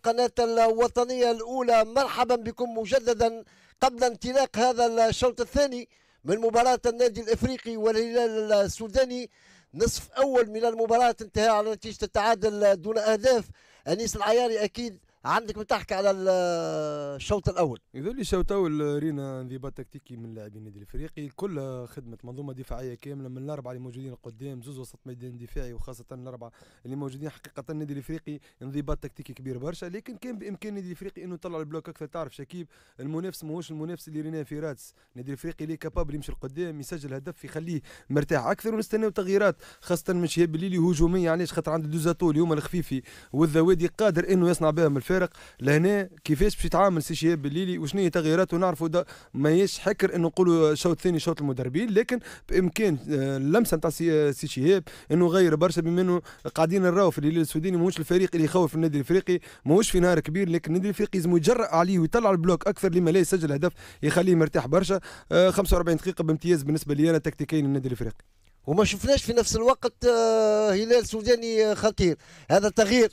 القناة الوطنية الأولى. مرحبا بكم مجددا قبل انطلاق هذا الشوط الثاني من مباراة النادي الإفريقي والهلال السوداني. نصف أول من المباراة انتهى على نتيجة التعادل دون أهداف. أنيس العياري أكيد عندك ما تحكي على الشوط الأول. يقول لي الشوط الأول رينا انضباط تكتيكي من لاعبين النادي الافريقي كل خدمة منظومة دفاعية كاملة من الأربعة اللي موجودين قدام زوز وسط ميدان دفاعي وخاصة الأربعة اللي موجودين حقيقة النادي الإفريقي. انضباط تكتيكي كبير برشا لكن كان بإمكان النادي الإفريقي إنه يطلع ال bloc أكثر. تعرف شكيب المنافس ماهوش المنافس اللي ريناه في رادس. النادي الإفريقي il est capable يمشي لقدام يسجل هدف يخليه مرتاح أكثر ونستناو تغييرات خاصة من شهاب الليلي هجومية. علاش؟ خاطر عنده deux atouts اليوم الخفيفي والذوادي قادر إنه يصنع بهم الفارق لهنا كيفاش باش يتعامل سي شهاب الليلي وشنو هي تغييراته نعرفوا ماهيش حكر إنه نقولوا شوط ثاني شوط المدربين لكن بإمكان اللمسة نتاع سي شهاب إنه غير برشا بما إنه قاعدين نراو في الهلال السوداني ماهوش الفريق اللي يخوف النادي الإفريقي ماهوش في نهار كبير لكن النادي الإفريقي لازم يجرأ عليه ويطلع ال bloc أكثر لما لا يسجل هدف يخليه مرتاح برشا. 45 دقيقة بامتياز بالنسبة لي أنا تكتيكيا النادي الإفريقي. وما شفناش في نفس الوقت آه، هلال سوداني خطير. هذا تغيير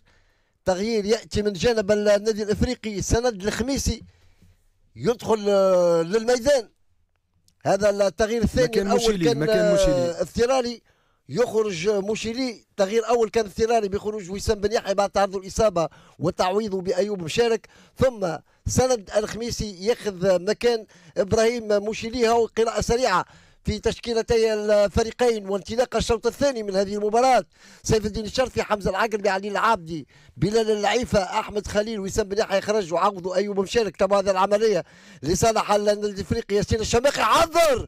تغيير يأتي من جانب النادي الإفريقي. سند الخميسي يدخل آه، للميدان. هذا التغيير الثاني مكان الأول مشيلي. كان مكان مشيلي. اضطراري يخرج موشيلي. تغيير اول كان اضطراري بخروج وسام بن يحيى بعد تعرض الاصابه وتعويضه بأيوب مشارك. ثم سند الخميسي ياخذ مكان إبراهيم موشيلي. هو قراءة سريعة. في تشكيلتي الفريقين وانطلاق الشوط الثاني من هذه المباراة. سيف الدين الشرفي حمزة العقربي علي العابدي. بلال اللعيفة أحمد خليل وسام بن يحيى خرج وعوضوا أيوب مشارك. تبع هذه العملية لصالح النادي الإفريقي ياسين الشماخي عذر!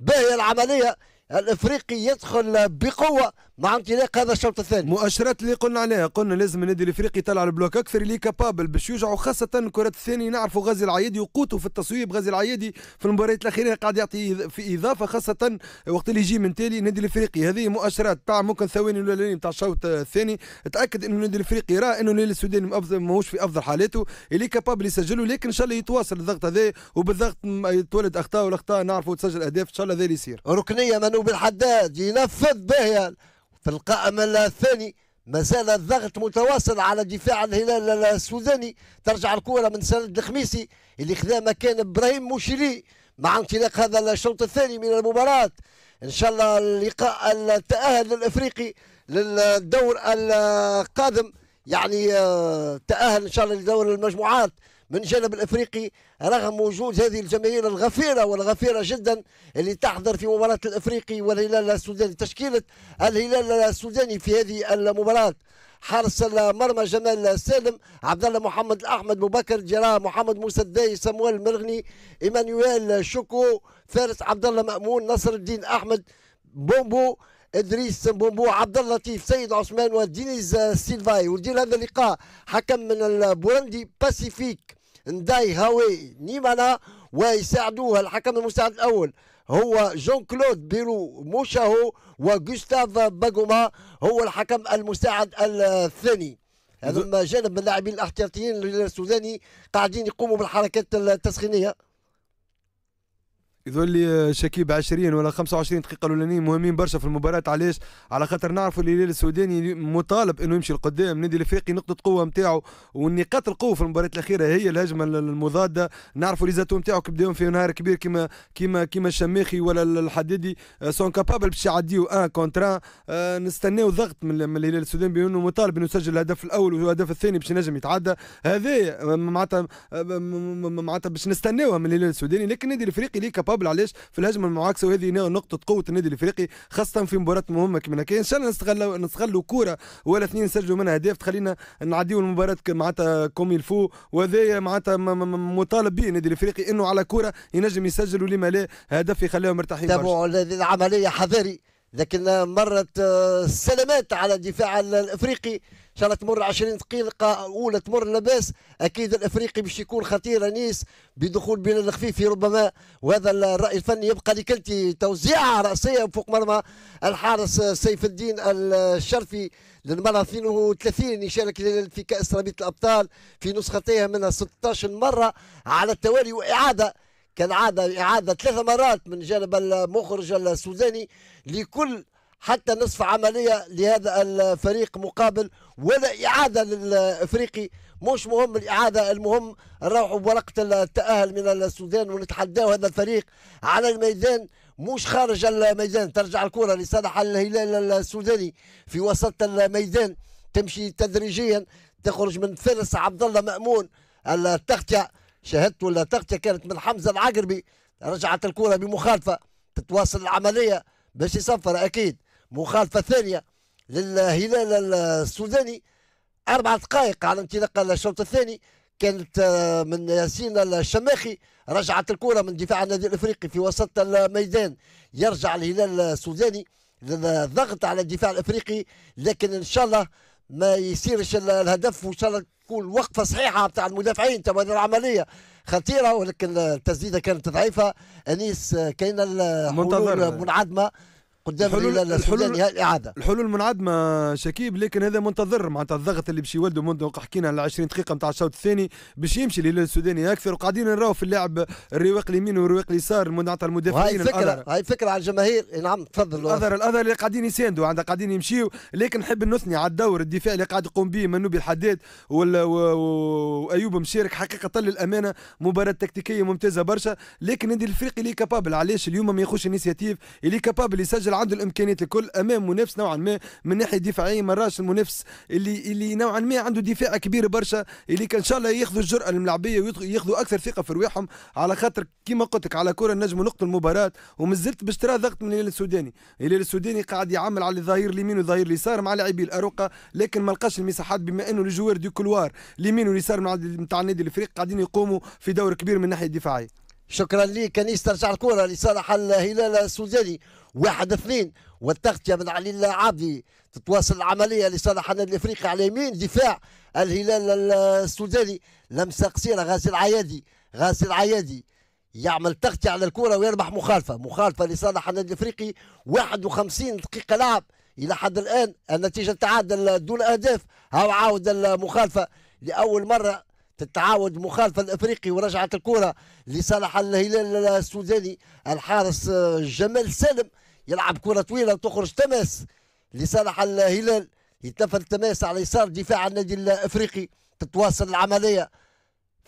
باهي العملية. الإفريقي يدخل بقوة مع انطلاق هذا الشوط الثاني. مؤشرات اللي قلنا عليها قلنا لازم النادي الإفريقي يطلع البلوك أكثر اللي كابابل باش يوجعوا خاصة الكرات الثانية نعرفوا غازي العيادي وقوته في التصويب غازي العيادي في المباريات الأخيرة قاعد يعطي في إضافة خاصة وقت اللي يجي من تالي النادي الإفريقي. هذه مؤشرات تاع ممكن ثواني الاولانيين تاع الشوط الثاني. تأكد إنه النادي الإفريقي راه إنه الهلال السوداني ماهوش في أفضل حالاته. اللي كابابل يسجلوا لكن إن شاء الله يتواصل الضغط هذا وبالضغط يتولد أخطاء والأخطاء نعرفوا تسجل أهداف إن شاء الله هذا اللي يصير. ركنية منوب الحداد ينفذ به في القائم الثاني ما زال الضغط متواصل على دفاع الهلال السوداني ترجع الكرة من سند الخميسي اللي خذا مكان إبراهيم موشيلي مع انطلاق هذا الشوط الثاني من المباراة. إن شاء الله اللقاء التأهل الإفريقي للدور القادم. يعني آه، تأهل إن شاء الله لدور المجموعات من جانب الإفريقي رغم وجود هذه الجماهير الغفيرة والغفيرة جدا اللي تحضر في مباراة الإفريقي والهلال السوداني تشكيلة الهلال السوداني في هذه المباراة. حارس المرمى جمال سالم عبد الله محمد ابو بكر جراء محمد موسى الداي سمويل المرغني إيمانويل شوكو فارس عبد الله مأمون نصر الدين أحمد بومبو إدريس بومبو عبد اللطيف سيد عثمان ودينيز سيلفاي. ودير هذا اللقاء حكم من البولندي باسيفيك. نداي هاوي نيمانا ويساعدوه الحكم المساعد الأول هو جون كلود بيرو موشاهو وغوستاف باغوما هو الحكم المساعد الثاني هذا جانب من اللاعبين الاحتياطيين السوداني قاعدين يقوموا بالحركات التسخينيه يظل لي شكيب 20 ولا 25 دقيقة الأولانيين مهمين برشا في المباراة علاش؟ على خاطر نعرفوا الهلال السوداني مطالب إنه يمشي لقدام النادي الإفريقي نقطة قوة نتاعو والنقاط القوة في المباراة الأخيرة هي الهجمة المضادة. نعرفوا les atouts نتاعو كي في نهار كبير كيما كيما كيما الشماخي ولا الحديدي. sont capables باش يعديو en contre آه نستناو ضغط من, الهلال السوداني بأنه مطالب إنه يسجل الهدف الأول والهدف الثاني باش ينجم يتعدى. هذا معناتها معناتها باش نستناوها من الهلال السوداني لكن النادي الإفريقي il est capable علاش في الهجمة المعاكسة وهذه نقطة قوة النادي الإفريقي خاصة في مباراة مهمة كما كاين. إن شاء الله نستغلوا نستغلوا كوره ولا اثنين نسجلوا منها أهداف تخلينا نعديو المباراة معناتها comme il faut وهذا معناتها مطالب به النادي الإفريقي إنه على كوره ينجم يسجل ولما لا هدف يخليهم مرتاحين تابعوا العملية حذري. لكن مرت آه، السلامات على الدفاع الإفريقي. ان شاء الله تمر 20 دقيقة أولى تمر لاباس. أكيد الإفريقي باش يكون خطير انيس بدخول بين الخفيفي ربما. وهذا الرأي الفني يبقى لكلتي. توزيعة رأسية فوق مرمى الحارس سيف الدين الشرفي للمرة 32 يشارك في كأس رابطة الأبطال في نسختيها منها 16 مرة على التوالي وإعادة كالعادة إعادة ثلاث مرات من جانب المخرج السوداني لكل حتى نصف عملية لهذا الفريق مقابل ولا إعادة للإفريقي مش مهم الإعادة المهم نروحوا بورقه التأهل من السودان ونتحداو هذا الفريق على الميدان مش خارج الميدان. ترجع الكرة لصالح الهلال السوداني في وسط الميدان. تمشي تدريجيا تخرج من فارس عبد الله مأمون التغطية شاهدت التغطيه كانت من حمزة العقربي رجعت الكرة بمخالفة. تتواصل العملية باش يصفر أكيد. مخالفة ثانية للهلال السوداني. أربع دقائق على انطلاق الشوط الثاني. كانت آه، من ياسين الشماخي. رجعت الكرة من دفاع النادي الإفريقي في وسط الميدان. يرجع الهلال السوداني للضغط على الدفاع الإفريقي. لكن إن شاء الله ما يصيرش الهدف الله تكون وقفة صحيحة بتاع المدافعين تبع العملية. خطيرة ولكن التسديدة كانت ضعيفة. أنيس كاين الحلول منعدمة. قدام الحلول الحلول الإعادة. الحلول منعدمه شكيب لكن هذا منتظر معناتها الضغط اللي باش يولدوا منذ حكينا على 20 دقيقة نتاع الشوط الثاني باش يمشي للهلال السوداني أكثر. وقاعدين نراو في اللاعب الرواق اليمين والرواق اليسار معناتها المدافعين. هاي فكره هاي فكرة على الجماهير. نعم تفضل. الاثر الاثر اللي قاعدين يساندوا عندها قاعدين يمشيوا لكن نحب نثني على الدور الدفاعي اللي قاعد يقوم به منوبي الحداد وأيوب مشارك. حقيقة للأمانة مباراة تكتيكية ممتازة برشا. لكن النادي الافريقي il est capable علاش اليوم ما ياخذش initiative il est capable يسجل عنده الإمكانيات الكل أمام منافس نوعا ما من ناحية دفاعية. مراش المنافس اللي اللي نوعا ما عنده دفاع كبير برشا اللي كان إن شاء الله ياخذوا الجرأة الملعبيه وياخذوا أكثر ثقة في رواحهم. على خاطر كيما قلت لك على كرة نجموا نقطوا المباراة ومازلت باش ترى ضغط من الهلال السوداني. الهلال السوداني قاعد يعمل على الظهير اليمين والظهير اليسار مع لاعبي الأروقة لكن ما لقاش المساحات بما إنه ال joueurs de couloir اليمين واليسار نتاع النادي الإفريقي قاعدين يقوموا في دور كبير من الناحيه الدفاعيه شكرا لك كنيس ترجع الكرة لصالح الهلال السوداني. واحد اثنين. والتغطية من علي العابدي تتواصل العملية لصالح النادي الإفريقي على يمين دفاع الهلال السوداني. لمسة قصيرة. غازي العيادي. غازي العيادي يعمل تغطية على الكرة ويربح مخالفة. مخالفة لصالح النادي الإفريقي. 51 دقيقة لعب. إلى حد الآن النتيجة تعادل دون أهداف. هاو عاود المخالفة لأول مرة تتعاود مخالفة الافريقي ورجعت الكرة لصالح الهلال السوداني. الحارس جمال سالم يلعب كرة طويلة وتخرج تماس لصالح الهلال. يتنفذ تماس على يسار دفاع النادي الافريقي. تتواصل العملية.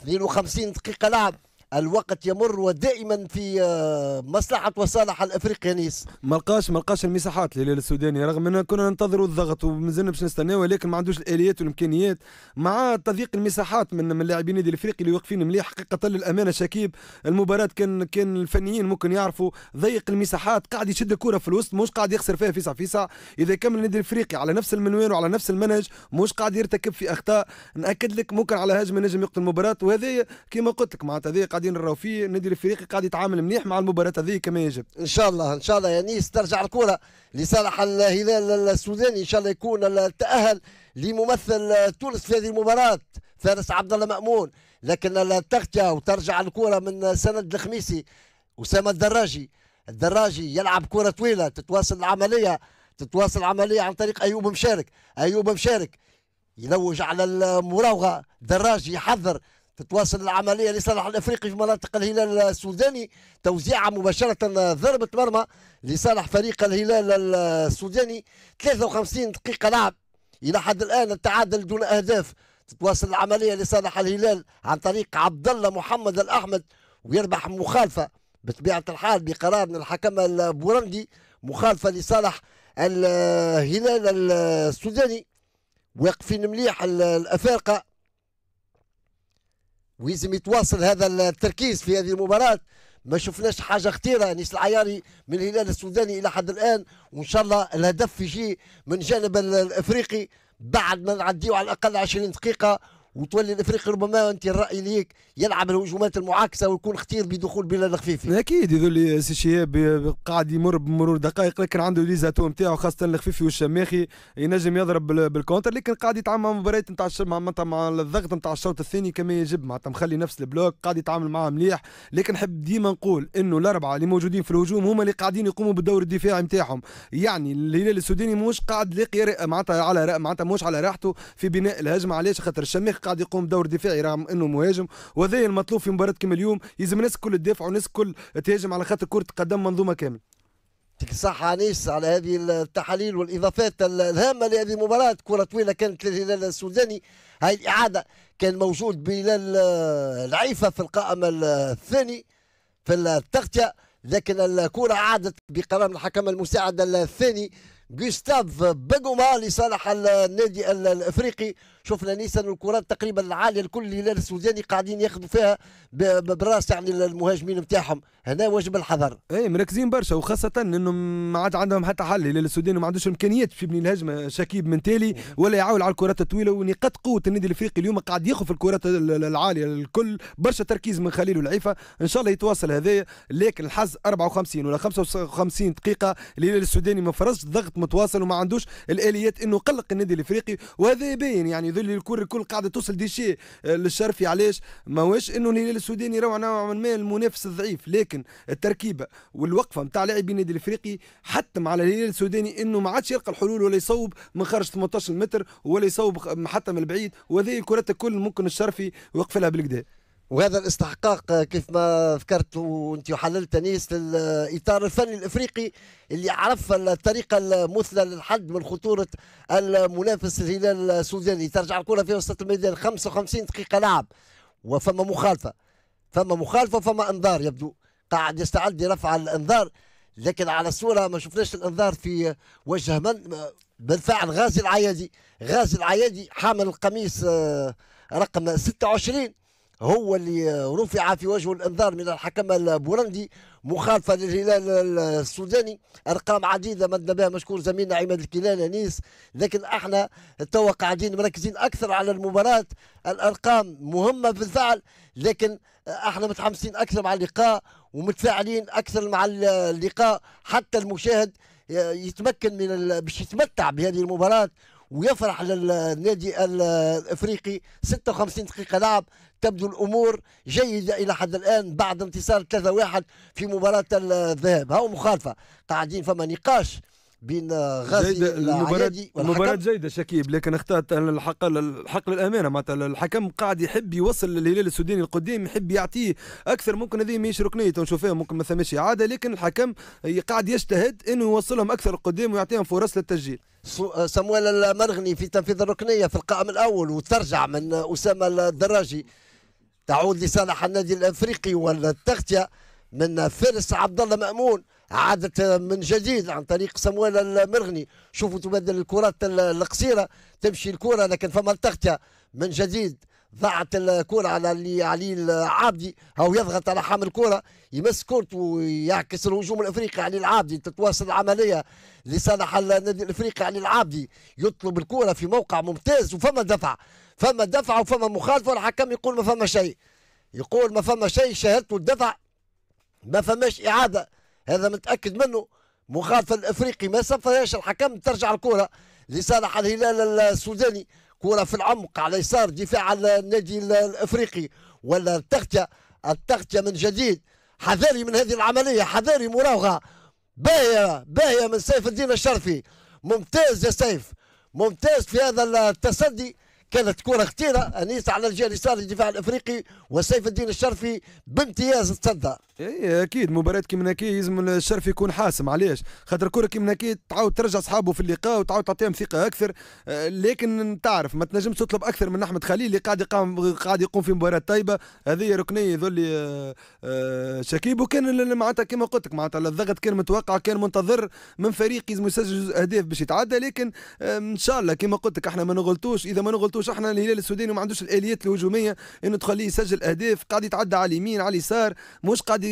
52 دقيقة لعب. الوقت يمر ودائما في آه، مصلحة وصالح الافريقي نيس ما لقاش ما لقاش المساحات للهلال السوداني رغم ان كنا ننتظروا الضغط ومازلنا باش نستناو ولكن ما عندوش الآليات والإمكانيات. مع تضييق المساحات من من لاعبين النادي الإفريقي اللي واقفين مليح حقيقة للأمانة شكيب. المباراة كان كان الفنيين ممكن يعرفوا ضيق المساحات قاعد يشد الكرة في الوسط مش قاعد يخسر فيها فيسع فيسع. إذا كمل النادي الإفريقي على نفس المنوال وعلى نفس المنهج مش قاعد يرتكب في أخطاء. نأكد لك ممكن على هجمة نجم يقتل المباراة وهذا كما قلت لك معناتها هذه قاعدين نراو فيه النادي الافريقي قاعد يتعامل منيح مع المباراة هذه كما يجب. إن شاء الله إن شاء الله. يا نيس ترجع الكرة لصالح الهلال السوداني. إن شاء الله يكون التأهل لممثل تونس في هذه المباراة فارس عبد الله مأمون. لكن التغطية وترجع الكرة من سند الخميسي أسامة الدراجي. الدراجي يلعب كرة طويلة تتواصل العملية تتواصل العملية عن طريق أيوب مشارك. أيوب مشارك يلوج على المراوغة. دراجي يحذر تتواصل العملية لصالح الأفريقي في مناطق الهلال السوداني توزيعها مباشرة ضربة مرمى لصالح فريق الهلال السوداني. 53 دقيقة لعب. إلى حد الآن التعادل دون أهداف. تتواصل العملية لصالح الهلال عن طريق عبد الله محمد الأحمد ويربح مخالفة بطبيعة الحال بقرار من الحكم البورندي مخالفة لصالح الهلال السوداني. واقفين مليح الأفارقة. ويلزم يتواصل هذا التركيز في هذه المباراة. ما شفناش حاجة خطيرة. انيس العياري من الهلال السوداني إلى حد الآن. وإن شاء الله الهدف يجي من جانب الإفريقي بعد ما نعديو على الأقل 20 دقيقة. وتولي الافريقي ربما أنت الرأي ليك يلعب الهجومات المعاكسة ويكون خطير بدخول بلال الخفيفي أكيد يذل سي شهاب قاعد يمر بمرور دقائق لكن عنده les atouts نتاعو خاصة الخفيفي والشماخي. ينجم يضرب بال contre لكن قاعد يتعامل مع مباريات نتاع مع الضغط نتاع الشوط الثاني كما يجب. معناتها مخلي نفس البلوك قاعد يتعامل معاه مليح. لكن نحب ديما نقول إنه الأربعة اللي موجودين في الهجوم هما اللي قاعدين يقوموا بالدور الدفاعي نتاعهم. يعني الهلال السوداني مش قاعد لاقي معناتها على معناتها مش على راحته في بناء الهجمة علاش؟ خاطر الشماخ قاعد يقوم بدور دفاعي رغم إنه مهاجم. وهذا المطلوب في مباراة كما اليوم. يلزم الناس الكل تدافع والناس الكل تهاجم على خاطر كرة قدم منظومة كامل يعطيك الصحة أنيس على هذه التحاليل والإضافات الهامة لهذه المباراة. كرة طويلة كانت للهلال السوداني. هاي الإعادة كان موجود بلال العيفة في القائم الثاني في التغطية. لكن الكرة عادت بقرار الحكم المساعد الثاني جوستاف بقوما لصالح النادي الإفريقي. شفنا نيسان الكرات تقريبا العالية الكل الهلال السوداني قاعدين ياخذوا فيها براس يعني المهاجمين نتاعهم. هنا واجب الحذر. اي مركزين برشا وخاصة انه ما عاد عندهم حتى حل. الهلال السوداني ما عندوش إمكانيات باش يبني الهجمة شكيب من تالي ولا يعاول على الكرات الطويلة ونقاط قوة النادي الإفريقي اليوم قاعد ياخذ في الكرات العالية الكل. برشا تركيز من خليل والعيفة. إن شاء الله يتواصل هذايا لكن الحظ 54 ولا 55 دقيقة. الهلال السوداني ما فرضش ضغط متواصل وما عندوش الآليات إنه قلق النادي الإفريقي. وهذا يبين يعني يظل الكرة الكل قاعدة توصل ديشي آه، للشرفي علاش؟ ماهوش إنه الهلال السوداني روى نوعا ما المنافس الضعيف لكن التركيبه والوقفه نتاع لاعبي النادي الإفريقي حتم على الهلال السوداني إنه ما عادش يلقى الحلول ولا يصوب من خارج 18 متر ولا يصوب حتى من البعيد وهذه الكرات الكل ممكن الشرفي يوقف لها بالكدا وهذا الاستحقاق كيف ما ذكرت وانت حللت انيس للاطار الفني الإفريقي اللي عرف الطريقة المثلى للحد من خطورة المنافس الهلال السوداني ترجع الكرة في وسط الميدان 55 دقيقة لعب وفما مخالفة. فما مخالفة وفما إنذار يبدو. قاعد يستعد لرفع الإنذار. لكن على الصورة ما شفناش الإنذار في وجه من؟ بالفعل غازي العيادي. غازي العيادي حامل القميص آه، رقم 26 هو اللي رفع في وجه الإنذار من الحكم البولندي مخالفة للهلال السوداني. أرقام عديدة مدنا بها مشكور زميلنا عماد الكلال انيس لكن أحنا توا قاعدين مركزين أكثر على المباراة. الأرقام مهمة بالفعل لكن أحنا متحمسين أكثر مع اللقاء ومتفاعلين أكثر مع اللقاء. حتى المشاهد يتمكن من باش يتمتع بهذه المباراة. ويفرح للنادي الإفريقي. 56 دقيقة لعب تبدو الأمور جيدة إلى حد الآن بعد انتصار 3-1 في مباراة الذهاب. هاو مخالفة قاعدين فما نقاش. بين غازي المباراة المباراة جيدة شكيب لكن اختارت الحق الحق للأمانة. معناتها الحكم قاعد يحب يوصل للهلال السوداني القدام يحب يعطيه أكثر ممكن هذه ماهيش ركنية نشوفها ممكن ما ثماش إعادة لكن الحكم قاعد يجتهد إنه يوصلهم أكثر القدام ويعطيهم فرص للتسجيل. سمويل المرغني في تنفيذ الركنية في القائم الأول وترجع من أسامة الدراجي. تعود لصالح النادي الإفريقي والتغطية من فارس عبد الله مأمون. عادت من جديد عن طريق سمويل المرغني. شوفوا تبدل الكرات القصيرة تمشي الكرة لكن فما التغطية. من جديد ضاعت الكرة على اللي علي العابدي. أو يضغط على حامل الكرة يمس كورته ويعكس الهجوم الأفريقي علي العابدي. تتواصل العملية لصالح النادي الأفريقي علي العابدي. يطلب الكرة في موقع ممتاز وفما دفع. فما دفع وفما مخالفه والحكم يقول ما فما شيء. يقول ما فما شيء شاهدته الدفع. ما فماش إعادة. هذا متاكد منه. مخالفه الإفريقي ما صفرهاش الحكم ترجع الكرة لصالح الهلال السوداني؟ كرة في العمق على يسار دفاع النادي الإفريقي. ولا التغطية؟ التغطية من جديد. حذاري من هذه العملية. حذاري مراوغة. باهية باهية من سيف الدين الشرفي. ممتاز يا سيف. ممتاز في هذا التصدي كانت كرة خطيرة. أنيس على الجهة اليسار الدفاع الأفريقي. وسيف الدين الشرفي بامتياز تصدى اي أكيد مباراة كيما هكا لازم الشرف يكون حاسم علاش؟ خاطر كرة كيما هكا تعاود ترجع اصحابه في اللقاء وتعاود تعطيهم ثقة أكثر. آه، لكن تعرف ما تنجمش تطلب أكثر من أحمد خليل اللي قاعد يقام قاعد يقوم في مباراة طيبة. هذه ركنية يظل آه، آه، شكيب وكان معناتها كيما قلت لك معناتها الضغط كان متوقع كان منتظر من فريق لازم يسجل أهداف باش يتعدى لكن إن شاء الله كيما قلت لك إحنا ما نغلطوش. إذا ما نغلطوش إحنا الهلال السوداني ما عندوش الآليات الهجومية إنه تخليه يسجل أهداف قاعد يتعدى على اليمين على اليسار مش قاعد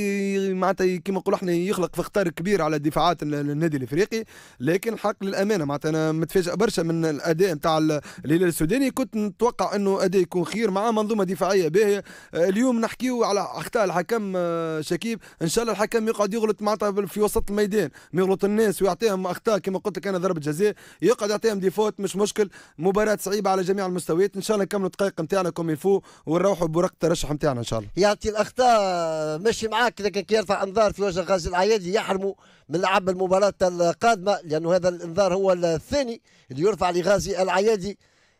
معناتها كما نقولوا إحنا يخلق في خطر كبير على دفاعات النادي الافريقي لكن حق للأمانة معناتها أنا متفاجئ برشا من الأداء نتاع الهلال السوداني كنت نتوقع إنه أداء يكون خير مع منظومة دفاعية باهية. اليوم نحكيو على أخطاء الحكم آه، شكيب. إن شاء الله الحكم يقعد يغلط معناتها في وسط الميدان ما يغلط الناس ويعطيهم أخطاء كما قلت لك أنا ضربة جزاء. يقعد يعطيهم des fautes مش مشكل. مباراة صعيبة على جميع المستويات. إن شاء الله نكملوا الدقائق نتاعنا comme il faut ونروحوا بورقة الترشح نتاعنا إن شاء الله. يعطي الأخطاء ماشي معاك. لكن كي يرفع انذار في وجه غازي العيادي يحرموا من لعب المباراة القادمة لأنه هذا الانذار هو الثاني اللي يرفع لغازي العيادي.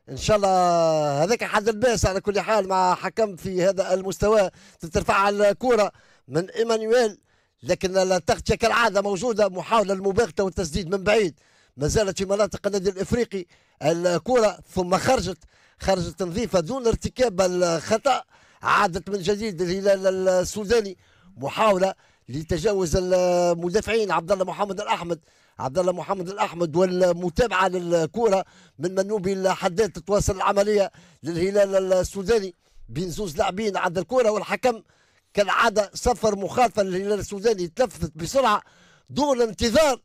إن شاء الله هذاك حد الباس على كل حال مع حكم في هذا المستوى. تترفع الكرة من إيمانويل لكن التغطيه كالعادة موجودة محاولة المباغتة والتسديد من بعيد. ما زالت في مناطق النادي الإفريقي الكرة ثم خرجت خرجت نظيفه دون ارتكاب الخطأ عادت من جديد الهلال السوداني. محاولة لتجاوز المدافعين عبد الله محمد الأحمد. عبد الله محمد الأحمد والمتابعة للكرة من منوبي الحداد تتواصل العملية للهلال السوداني بين زوز لاعبين عند الكرة والحكم. كالعادة صفر مخالفة للهلال السوداني تلفت بسرعة دون انتظار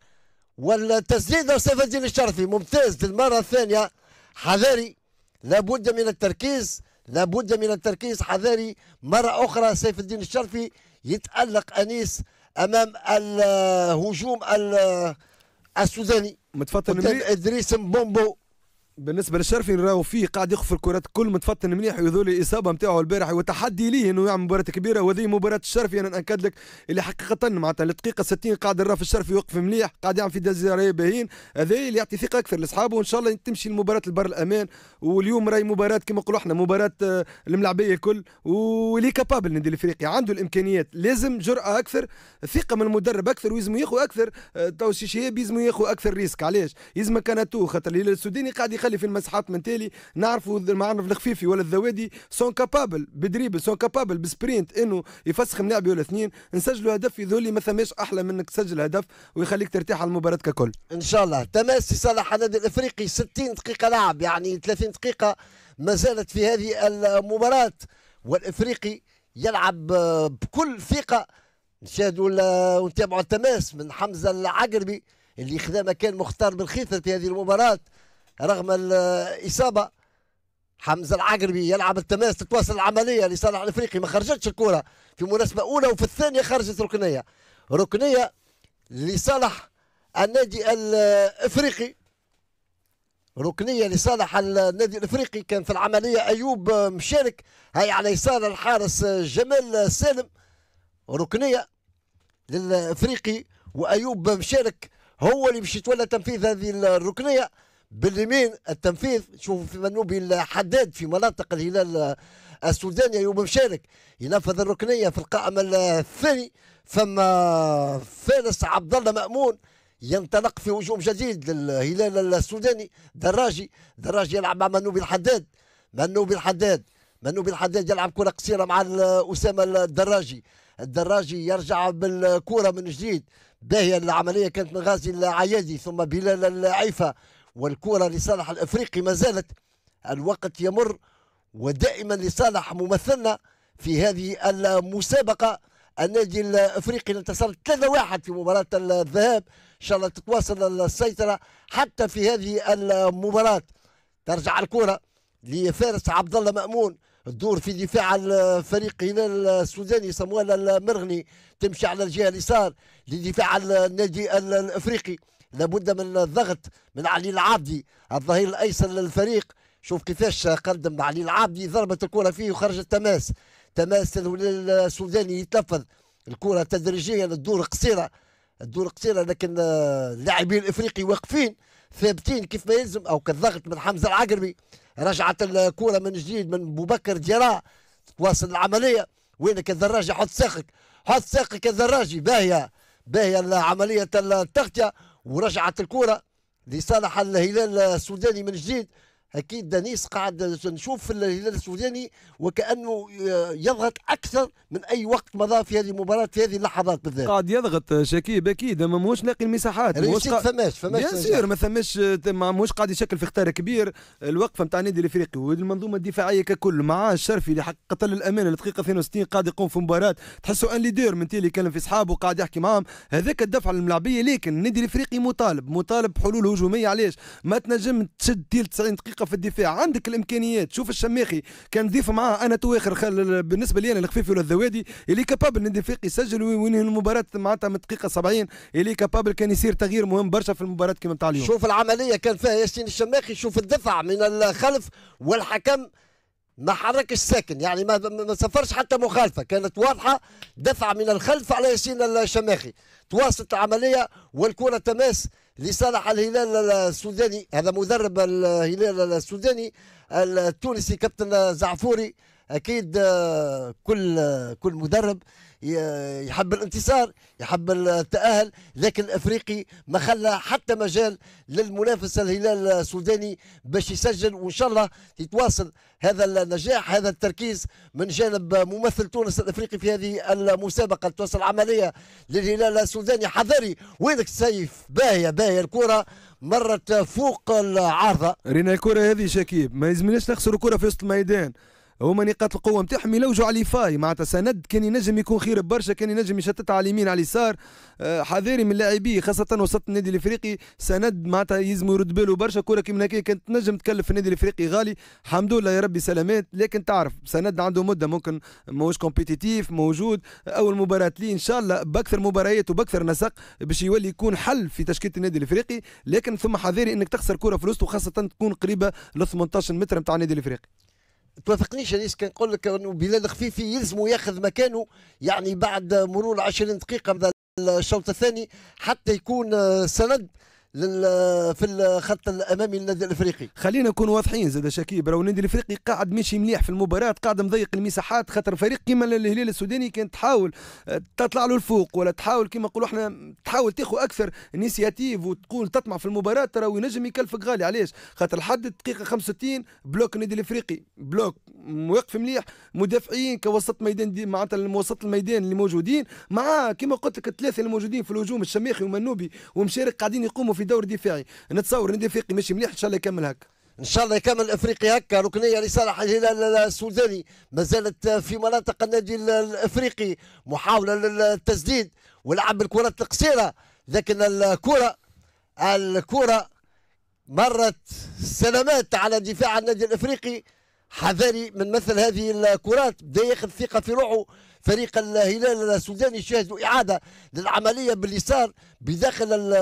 والتسديد سيف الدين الشرفي. ممتاز للمرة الثانية. حذاري. لابد من التركيز. لابد من التركيز حذاري. مرة أخرى سيف الدين الشرفي يتألق أنيس أمام الهجوم السوداني. متفطن إدريس مبومبو. بالنسبة للشرفي راهو فيه قاعد يخفر كرات كل متفطن مليح ويذول الاصابه نتاعو البارح وتحدي ليه إنه يعمل مباراة كبيرة وهذه مباراة الشرفي أنا ناكد لك اللي حقيقة معناتها الدقيقه 60 قاعد الراف الشرفي يوقف مليح قاعد يعمل في des arrêts باهين هذا اللي يعطي ثقة أكثر لأصحابه وإن شاء الله تمشي المباراه البر الأمان واليوم راهي مباراة كما نقولوا إحنا مباراة آه، الملاعبية الكل واللي capable النادي الافريقي عنده الإمكانيات لازم جرأة أكثر ثقة من المدرب أكثر ويزم ياخذ أكثر آه، تو سي شهيب يلزم ياخذ أكثر risque علاش؟ يلزم كانتو خاطر السوداني قاعد يخلي في المساحات من بالتالي نعرفوا المعرف الخفيفي ولا الذوادي. sont capables ب dribble sont capables ب sprint انه يفسخ ملاعبي ولا اثنين. نسجلوا هدف يذولي ما ثماش أحلى من انك تسجل هدف ويخليك ترتاح على المباراة ككل. إن شاء الله. تماسي صالح النادي الإفريقي 60 دقيقة لعب يعني 30 دقيقة ما زالت في هذه المباراة. والإفريقي يلعب بكل ثقة. نشاهدوا ونتابعوا التماس من حمزة العقربي اللي خذا مكان مختار بالخيثر في هذه المباراة. رغم الإصابة حمزة العقربي يلعب التماس تتواصل العملية لصالح الإفريقي ما خرجتش الكرة. في مناسبة أولى وفي الثانية خرجت ركنية. ركنية لصالح النادي الإفريقي. ركنية لصالح النادي الإفريقي. كان في العملية أيوب مشارك هاي على يسار الحارس جمال سالم. ركنية للإفريقي وأيوب مشارك هو اللي باش يتولى تنفيذ هذه الركنية. باليمين التنفيذ في منوبي الحداد في مناطق الهلال السوداني أيوب مشارك. ينفذ الركنية في القائم الثاني فما فارس عبد الله مأمون ينطلق في هجوم جديد للهلال السوداني. دراجي دراجي يلعب مع منوبي الحداد منوبي الحداد منوبي الحداد يلعب كرة قصيرة مع اسامه الدراجي. الدراجي يرجع بالكرة من جديد. باهية العملية كانت من غازي العيادي ثم بلال العيفة. والكرة لصالح الإفريقي ما زالت الوقت يمر ودائما لصالح ممثلنا في هذه المسابقة. النادي الإفريقي انتصر 3-1 في مباراة الذهاب. إن شاء الله تتواصل السيطرة حتى في هذه المباراة. ترجع الكرة لفارس عبد الله مأمون. الدور في دفاع الفريق هلال السوداني صموال المرغني تمشي على الجهة اليسار لدفاع النادي الإفريقي. لابد من الضغط من علي العابدي الظهير الأيسر للفريق. شوف كيفاش قدم علي العابدي ضربت الكرة فيه وخرجت تماس. تماس السوداني يتلفظ. الكرة تدريجيا الدور قصيرة. الدور قصيرة لكن اللاعبين الإفريقي واقفين ثابتين كيف ما يلزم. أو كالضغط من حمزة العقربي. رجعت الكرة من جديد من بوبكر ديرا. تواصل العملية. وينك الدراجي حط ساقك. حط ساقك الدراجي باهية. باهية عمليه التغطية. ورجعت الكرة لصالح الهلال السوداني من جديد. أكيد دانيس قاعد نشوف الهلال السوداني وكأنه يضغط أكثر من أي وقت مضى في هذه المباراة في هذه اللحظات بالذات. قاعد يضغط شكيب أكيد أما ماهوش لاقي المساحات. ماهوش قا... فماش فماش سير ما ثماش ماهوش قاعد يشكل في اختار كبير. الوقفه نتاع النادي الإفريقي والمنظومه الدفاعية ككل مع الشرفي اللي حقق للامانه الدقيقه 62 قاعد يقوم في مباراة. تحسوا أن ليدير من تيلي يكلم في أصحابه وقاعد يحكي معاهم. هذاك الدفع الملعبيه لكن النادي الإفريقي مطالب مطالب بحلول هجومية. علاش؟ ما تنجم تشد 90 دقيقة في الدفاع. عندك الإمكانيات. شوف الشماخي كان ضيف معاه أنا تواخر بالنسبة لي أنا الخفيفي ولا الذوادي اللي كابابل الافريقي يسجل وينهي المباراة؟ معناتها من الدقيقه 70 اللي كابابل كان يصير تغيير مهم برشا في المباراة كما نتاع اليوم. شوف العملية كان فيها ياسين الشماخي شوف الدفع من الخلف والحكم. ما حركش ساكن. يعني ما ما سفرش حتى مخالفة. كانت واضحة. دفع من الخلف على ياسين الشماخي تواصلت العملية والكرة تماس. لصالح الهلال السوداني. هذا مدرب الهلال السوداني التونسي كابتن زعفوري. أكيد آه، كل آه، كل مدرب يحب الانتصار يحب التأهل لكن الأفريقي ما خلى حتى مجال للمنافس الهلال السوداني باش يسجل وإن شاء الله يتواصل هذا النجاح هذا التركيز من جانب ممثل تونس الأفريقي في هذه المسابقة. تواصل عملية للهلال السوداني. حذري وينك سيف؟ باهية باهية الكرة مرت فوق العارضة. رينا الكرة هذه شكيب ما يلزمناش نخسروا كرة في وسط الميدان. هما نقاط القوة نتاعهم يلوجوا على ال faille معناتها سند كان ينجم يكون خير برشا كان ينجم يشتت على اليمين على اليسار. آه، حذاري من لاعبيه خاصة وسط النادي الإفريقي. سند معناتها يلزم يرد باله برشا. كره كيما هكا كانت تنجم تكلف النادي الإفريقي غالي. الحمد لله يا ربي سلامات. لكن تعرف سند عنده مدة ممكن ماهوش compétitif موجود. أول مباراة ليه إن شاء الله بأكثر مباريات وبأكثر نسق باش يولي يكون حل في تشكيلة النادي الإفريقي. لكن ثم حذاري إنك تخسر كره في الوسط وخاصة تكون قريبة ل 18 متر نتاع النادي الإفريقي. توافقنيش انيس كان نقول لك إنه بلال الخفيفي يلزمه ياخذ مكانه يعني بعد مرور 20 دقيقة من الشوط الثاني حتى يكون آه، سند. في الخط الأمامي للنادي الإفريقي. خلينا نكون واضحين زاد شكيب راهو النادي الإفريقي قاعد ماشي مليح في المباراة قاعد مضيق المساحات خاطر فريق كيما الهلال السوداني كان تحاول آه، تطلع له الفوق ولا تحاول كيما نقولوا إحنا تحاول تاخذ أكثر initiative وتقول تطمع في المباراة ترى ينجم يكلفك غالي علاش؟ خاطر لحد الدقيقه 65 bloc النادي الإفريقي bloc واقف مليح مدافعين كوسط ميدان دي معناتها وسط الميدان اللي موجودين مع كيما قلت لك الثلاثة الموجودين في الهجوم الشماخي ومنوبي ومشارك قاعدين يقوموا في دور دفاعي. نتصور النادي الإفريقي ماشي مليح إن شاء الله يكمل هكا. إن شاء الله يكمل افريقيا هكا. ركنية لصالح الهلال السوداني. ما زالت في مناطق النادي الإفريقي محاولة للتسديد. ولعب الكرات القصيره لكن الكره الكرة مرت سلامات على دفاع النادي الإفريقي. حذري من مثل هذه الكرات. بدا ياخذ ثقه في روحه. فريق الهلال السوداني شاهدوا إعادة للعملية باليسار بداخل ال-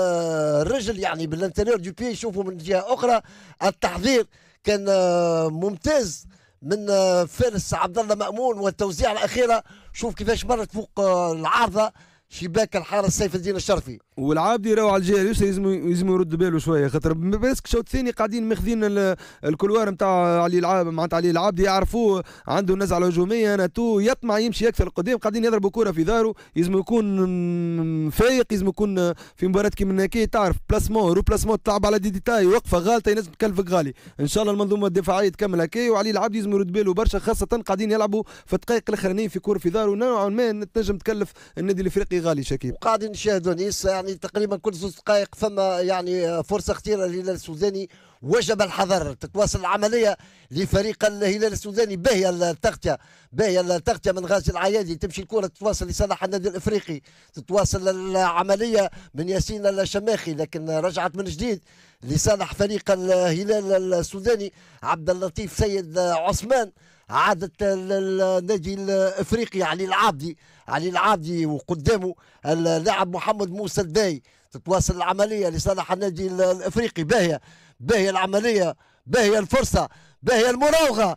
الرجل يعني بال intérieur du pied يشوفوا من جهة أخرى. التحضير كان آه، ممتاز من آه، فارس عبد الله مأمون والتوزيع الأخيرة. شوف كيفاش مرت فوق آه، العارضة. شباك الحارس سيف الدين الشرفي. والعابدي راهو على الجهة يلزم يلزم يرد باله شوية خاطر parce que الشوط الثاني قاعدين ماخذين ال- ال couloir نتاع علي العاب معناتها علي العابدي يعرفوه عنده نزعه هجوميه أنا تو يطمع يمشي أكثر لقدام قاعدين يضربوا كرة في داره يلزم يكون فايق يلزم يكون في مباراة كيما هكا تعرف placement replacement تلعب على دي ديتاي وقفة غالطة ينجم تكلفك غالي. إن شاء الله المنظومة الدفاعية تكمل هكا وعلي العابدي يلزم يرد باله برشا خاصة قاعدين يلعبوا في الدقائق الأخرانيين في كره في داره نوعا ما تنجم تكلف النادي الإفريقي غالي شكيب وقاعدين نشاهدوا نيس يعني تقريبا كل زوج دقائق فما يعني فرصة خطيرة للهلال السوداني وجب الحذر. تتواصل العملية لفريق الهلال السوداني. باهية التغطية باهية التغطية من غازي العيادي. تمشي الكرة تتواصل لصالح النادي الإفريقي. تتواصل العملية من ياسين الشماخي. لكن رجعت من جديد لصالح فريق الهلال السوداني عبد اللطيف سيد عثمان. عادت للنادي الإفريقي علي العابدي علي العابدي وقدامه اللاعب محمد موسى الداي تتواصل العملية لصالح النادي الإفريقي. باهية باهية العملية باهية الفرصة باهية المراوغة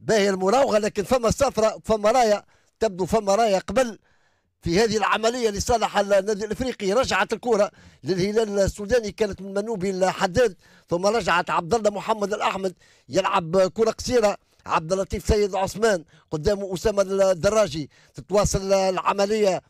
باهية المراوغة. لكن فما صفرة فما راية تبدو فما راية قبل في هذه العملية لصالح النادي الإفريقي. رجعت الكرة للهلال السوداني كانت من منوبي الحداد. ثم رجعت عبد الله محمد الأحمد يلعب كرة قصيرة. عبد اللطيف سيد عثمان قدامه أسامة الدراجي تتواصل العملية.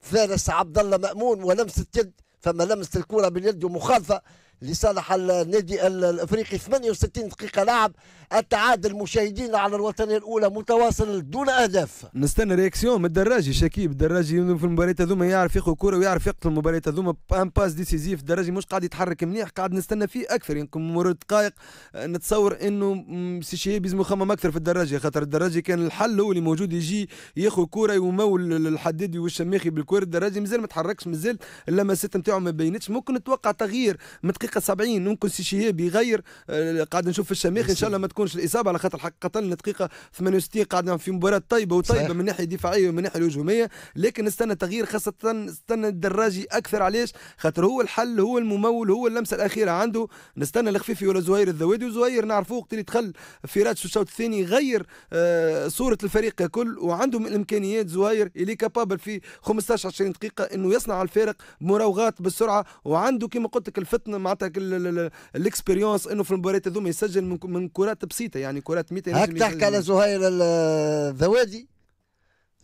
فارس عبد الله مأمون ولمسة يد فما لمسه الكرة باليد ومخالفة. لصالح النادي الافريقي. 68 دقيقة لعب التعادل. مشاهدين على الوطنية الأولى متواصل دون أهداف. نستنى réaction من الدراجي. شكيب الدراجي في المباريات هذوما يعرف ياخذ كوره ويعرف يقتل المباريات هذوما. une passe décisive. الدراجي مش قاعد يتحرك مليح قاعد نستنى فيه أكثر. يمكن مرور دقائق آه، نتصور إنه سي شهيب لازم يخمم أكثر في الدراجي. خاطر الدراجي كان الحل هو اللي موجود يجي ياخذ كوره ويمول الحدادي والشماخي بالكوره الدراجي مازال ما تحركش مازال اللمسات نتاعو ما بينتش. ممكن نتوقع تغيير. من دقيقه 70 ممكن سي شهيب يغير آه، قاعد نشوف في الشماخي إن شاء الله ما تكونش الإصابة على خاطر حقيقة الدقيقه 68 قاعد في مباراة طيبة وطيبة صحيح. من الناحيه الدفاعيه ومن الناحيه الهجومية. لكن نستنى تغيير خاصة نستنى الدراجي أكثر. علاش؟ خاطر هو الحل هو الممول هو اللمسة الأخيرة عنده. نستنى الخفيفي ولا زهير الذوادي وزهير نعرفوه وقت اللي دخل في راتش الشوط الثاني يغير آه، صورة الفريق ككل. وعنده من الإمكانيات زهير اللي capable في 15 20 دقيقة إنه يصنع الفارق بمراوغات بالسرعه وعنده كما قلت لك الفتنة معناتها معناتها ال expérience انه في المباريات هذوما يسجل من, من كرات بسيطة يعني كرات 200 هاك تحكي على زهير الذوادي؟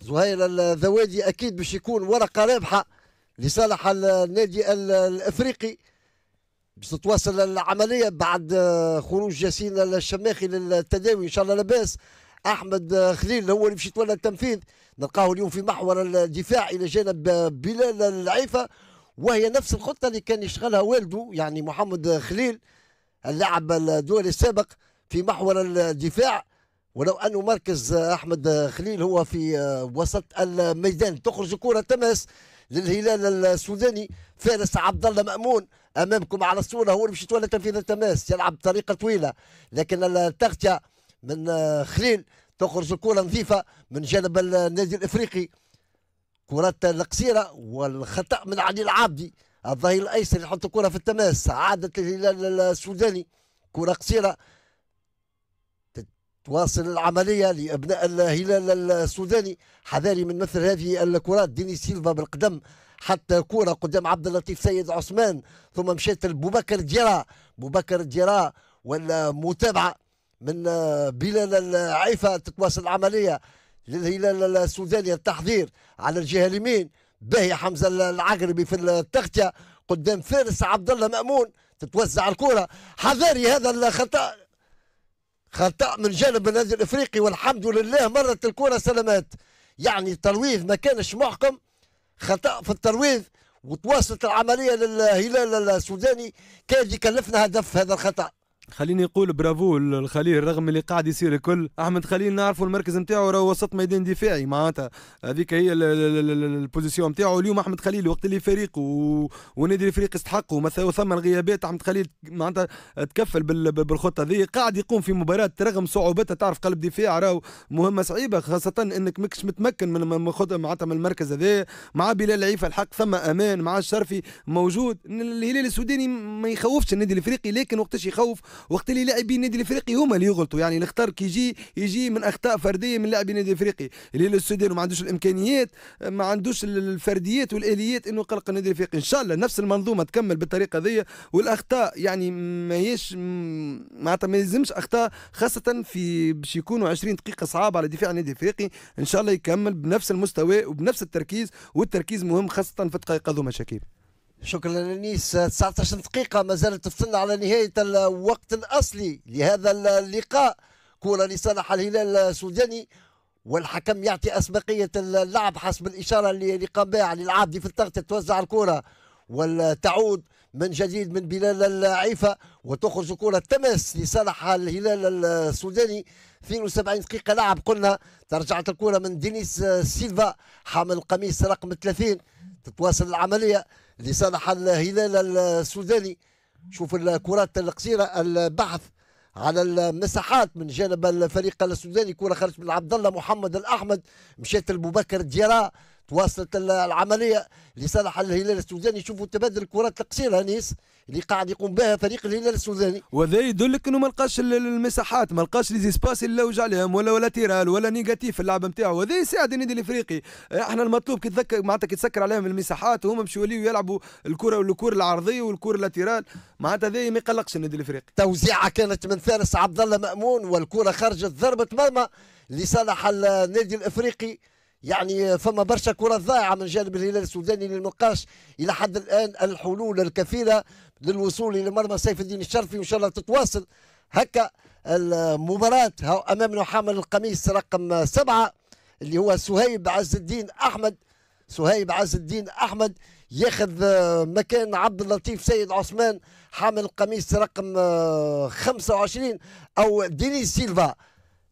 زهير الذوادي أكيد باش يكون ورقه رابحه لصالح النادي الإفريقي. باش تتواصل العملية بعد خروج ياسين الشماخي للتداوي إن شاء الله لاباس. أحمد خليل هو اللي باش يتولى التنفيذ. نلقاه اليوم في محور الدفاع إلى جانب بلال العيفة. وهي نفس الخطة اللي كان يشغلها والده يعني محمد خليل اللاعب الدولي السابق في محور الدفاع. ولو انه مركز أحمد خليل هو في وسط الميدان. تخرج كرة تماس للهلال السوداني. فارس عبد الله مأمون أمامكم على الصورة. هو اللي باش يتولى تنفيذ التماس. يلعب بطريقه طويلة. لكن التغطية من خليل تخرج الكره نظيفة من جانب النادي الإفريقي. كرات القصيرة والخطأ من علي العابدي. الظهير الأيسر يحط الكرة في التماس. عادت الهلال السوداني. كرة قصيرة. تواصل العملية لأبناء الهلال السوداني. حذاري من مثل هذه الكرات ديني سيلفا بالقدم. حتى كرة قدام عبد اللطيف سيد عثمان. ثم مشيت لبوبكر جرا بوبكر جرا والمتابعة من بلال العيفة. تتواصل للهلال السوداني التحضير على الجهة اليمين. باهي حمزة العقربي في التغطية. قدام فارس عبد الله مأمون. تتوزع الكرة. حذاري هذا الخطا خطأ. من جانب النادي الإفريقي. والحمد لله مرت الكرة سلامات. يعني الترويض ما كانش محكم. خطأ في الترويض وتواصلت العملية للهلال السوداني. كاد يكلفنا هدف هذا الخطأ. خليني نقول برافو الخليل رغم اللي قاعد يصير الكل. أحمد خليل نعرفوا المركز نتاعو راهو وسط ميدان دفاعي. معناتها هذيك هي ال position نتاعو. اليوم أحمد خليل وقت اللي فريق و... ونادي الفريق استحق وثم الغيابات أحمد خليل معناتها تكفل بال... بالخطة ذي قاعد يقوم في مباراة رغم صعوبتها. تعرف قلب دفاع راهو مهمة صعيبة خاصة إنك ماكش متمكن من معناتها من المركز هذا. مع بلال عيفة الحق ثم أمان. مع الشرفي موجود. الهلال السوداني ما يخوفش النادي الافريقي لكن وقتاش يخوف وقت اللي لاعبين النادي الافريقي هما اللي يغلطوا. يعني الأخطار كي يجي يجي من أخطاء فردية من لاعبين النادي الافريقي. اللي السودان ما عندوش الإمكانيات ما عندوش الفرديات والآليات إنه يقلق النادي الافريقي. إن شاء الله نفس المنظومة تكمل بالطريقة ذي والأخطاء يعني ما هيش معناتها ما يلزمش أخطاء خاصة في باش يكونوا 20 دقيقة صعابة على دفاع النادي الافريقي. إن شاء الله يكمل بنفس المستوى وبنفس التركيز والتركيز مهم خاصة في الدقائق هذوما شكيب شكرا لنيس 19 دقيقة ما زالت تفصلنا على نهاية الوقت الأصلي لهذا اللقاء. كرة لصالح الهلال السوداني والحكم يعطي أسبقية اللعب حسب الإشارة اللي قام بها علي العابدي في التغطية توزع الكرة وتعود من جديد من بلال العيفة وتخرج كرة تمس لصالح الهلال السوداني. 72 دقيقة لعب قلنا ترجعت الكرة من دينيس سيلفا حامل القميص رقم 30 تتواصل العملية لصالح الهلال السوداني. شوف الكرات القصيرة البحث على المساحات من جانب الفريق السوداني. كرة خرجت من عبد الله محمد الأحمد مشات لابو بكر جرا تواصلت العملية لصالح الهلال السوداني. شوفوا تبادل الكرات القصيره أنيس اللي قاعد يقوم بها فريق الهلال السوداني. وهذا يدلك إنه ما لقاش المساحات ما لقاش les espaces اللي لوج عليهم ولا ولا latéral ولا négatif في اللعب نتاعو وهذا يساعد النادي الإفريقي. إحنا المطلوب كي تذكر معناتها كي تسكر عليهم المساحات وهم باش يوليو يلعبوا الكرة الكرة العرضية والكرة اللاتيرال معناتها هذا ما يقلقش النادي الإفريقي. توزيعة كانت من فارس عبد الله مأمون والكرة خرجت ضربة مرمى لصالح النادي الإفريقي. يعني فما برشا كرات ضائعه من جانب الهلال السوداني اللي إلى حد الآن الحلول الكثيره للوصول إلى مرمى سيف الدين الشرفي وإن شاء الله تتواصل هكا المباراة امامنا حامل القميص رقم سبعة اللي هو سهيب عز الدين أحمد. سهيب عز الدين أحمد ياخذ مكان عبد اللطيف سيد عثمان حامل القميص رقم 25 أو دينيس سيلفا.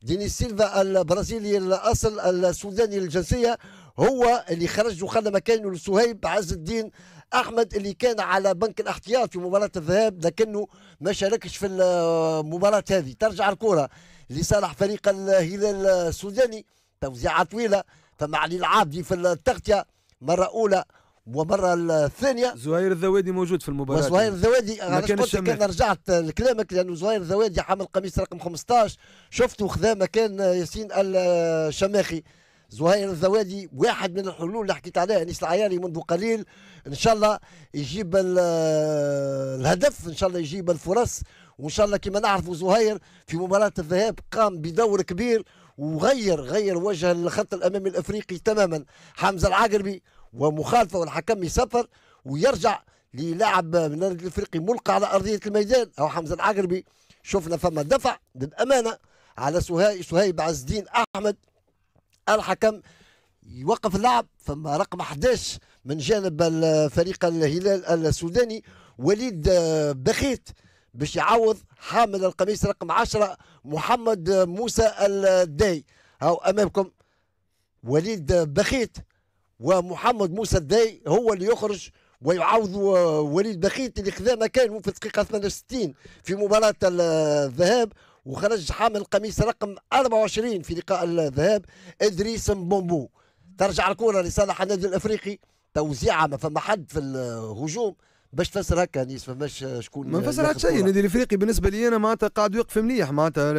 دينيس سيلفا البرازيلي الأصل السوداني الجنسية هو اللي خرج وخلى مكانه لسهيب عز الدين أحمد اللي كان على بنك الاحتياط في مباراة الذهاب لكنه ما شاركش في المباراة هذه. ترجع الكرة لصالح فريق الهلال السوداني توزيعة طويلة فمع علي العابدي في التغطية مرة أولى ومره الثانية. زهير الذوادي موجود في المباراة. وزهير الذوادي أنا قلت كان رجعت لكلامك لأنه زهير الذوادي حامل قميص رقم 15 شفته خذا مكان ياسين الشماخي. زهير الزوادي واحد من الحلول اللي حكيت عليها انيس العياري منذ قليل. إن شاء الله يجيب الهدف إن شاء الله يجيب الفرص. وإن شاء الله كما نعرفوا زهير في مباراة الذهاب قام بدور كبير وغير غير وجه الخط الأمامي الأفريقي تماما. حمزة العقربي ومخالفة والحكم يسفر ويرجع للاعب من النادي الإفريقي ملقى على أرضية الميدان. أو حمزة العقربي شفنا فما دفع بالامانه على سهيب سهيب عز الدين أحمد. الحكم يوقف اللعب فما رقم 11 من جانب فريق الهلال السوداني. وليد بخيت باش يعوض حامل القميص رقم 10 محمد موسى الداي. أو أمامكم وليد بخيت ومحمد موسى الداي هو اللي يخرج ويعوض وليد بخيت اللي خذا مكانه في الدقيقة 68 في مباراة الذهاب وخرج حامل القميص رقم 24 في لقاء الذهاب إدريس مبومبو ترجع الكرة لصالح النادي الأفريقي توزيعه ما فما حد في الهجوم. باش تفسر هكا أنيس فماش شكون ما نفسر حتى شيء. النادي الإفريقي بالنسبة لي أنا معناتها قاعد يوقف مليح. معناتها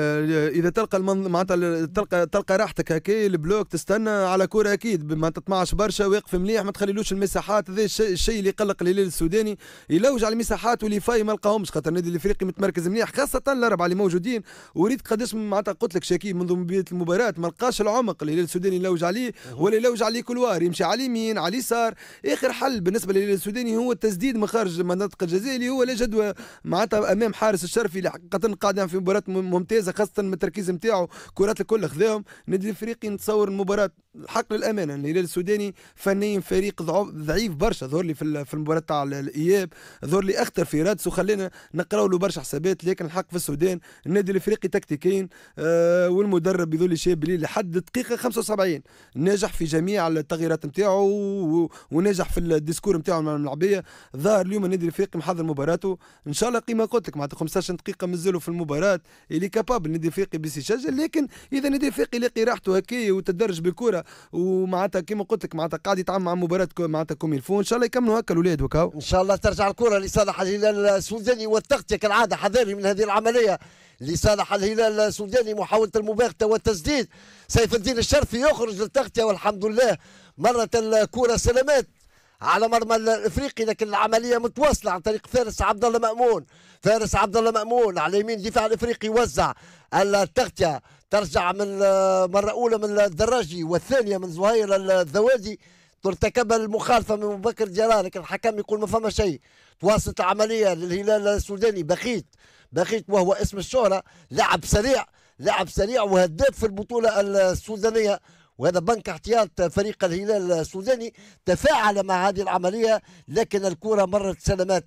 إذا تلقى المنظ... معناتها تلقى تلقى راحتك هكا ال bloc تستنى على كوره أكيد. ما تطمعش برشا واقف مليح ما تخليلوش المساحات. هذا الشيء اللي يقلق الهلال السوداني يلوج على المساحات و les failles ما لقاهمش. خاطر النادي الإفريقي متمركز مليح خاصة الأربعة اللي موجودين. وريت قداش معناتها قلت لك شكيب منذ بداية المباراة ما لقاش العمق الهلال السوداني يلوج عليه ولا يلوج عليه كلوار. يمشي على اليمين على اليسار. آخر حل بالنسبة للهلال السوداني هو التسديد من خارج منطقه الجزاء الجزائري هو لا جدوى معناتها أمام حارس الشرفي اللي حقيقة قاعد في مباراة ممتازة خاصة من التركيز نتاعو كرات الكل خذاهم النادي الإفريقي نتصور المباراه الحق للأمانة. الهلال السوداني فنيا فريق ضعيف برشا ظهر لي في المباراة تاع الإياب ظهر لي أخطر في رادس وخلينا نقراو له برشا حسابات لكن الحق في السودان النادي الإفريقي تكتيكيا آه والمدرب يظل شاب لحد الدقيقه 75 ناجح في جميع التغييرات نتاعو وناجح في ال discours نتاعو مع الملعبية. ظهر اليوم النادي الافريقي محضر مباراته. إن شاء الله كيما قلت لك معناتها 15 دقيقة مازالوا في المباراة اللي capable النادي الافريقي باش يسجل لكن إذا النادي الافريقي يلاقي راحته هكايا وتدرج بالكرة ومعناتها كيما قلت لك معناتها قاعد يتعامل مع مباراة معناتها comme il faut إن شاء الله يكملوا هكا الاولاد وكهو. إن شاء الله ترجع الكرة لصالح الهلال السوداني والتغطية كالعادة حذاري من هذه العملية. لصالح الهلال السوداني محاولة المباغتة والتسديد. سيف الدين الشرفي يخرج للتغطية والحمد لله. مرت الكرة سلامات. على مرمى الإفريقي لكن العملية متواصلة عن طريق فارس عبد الله مأمون. فارس عبد الله مأمون على يمين دفاع الإفريقي وزع التغطية. ترجع من مره اولى من الدراجي والثانية من زهير الذوادي ترتكب المخالفة من بكر جلال لكن الحكم يقول ما فما شيء. تواصلت العملية للهلال السوداني بخيت. بخيت وهو اسم الشهرة. لاعب سريع لاعب سريع وهداف في البطولة السودانية. وهذا بنك احتياط فريق الهلال السوداني تفاعل مع هذه العملية لكن الكرة مرت سلامات.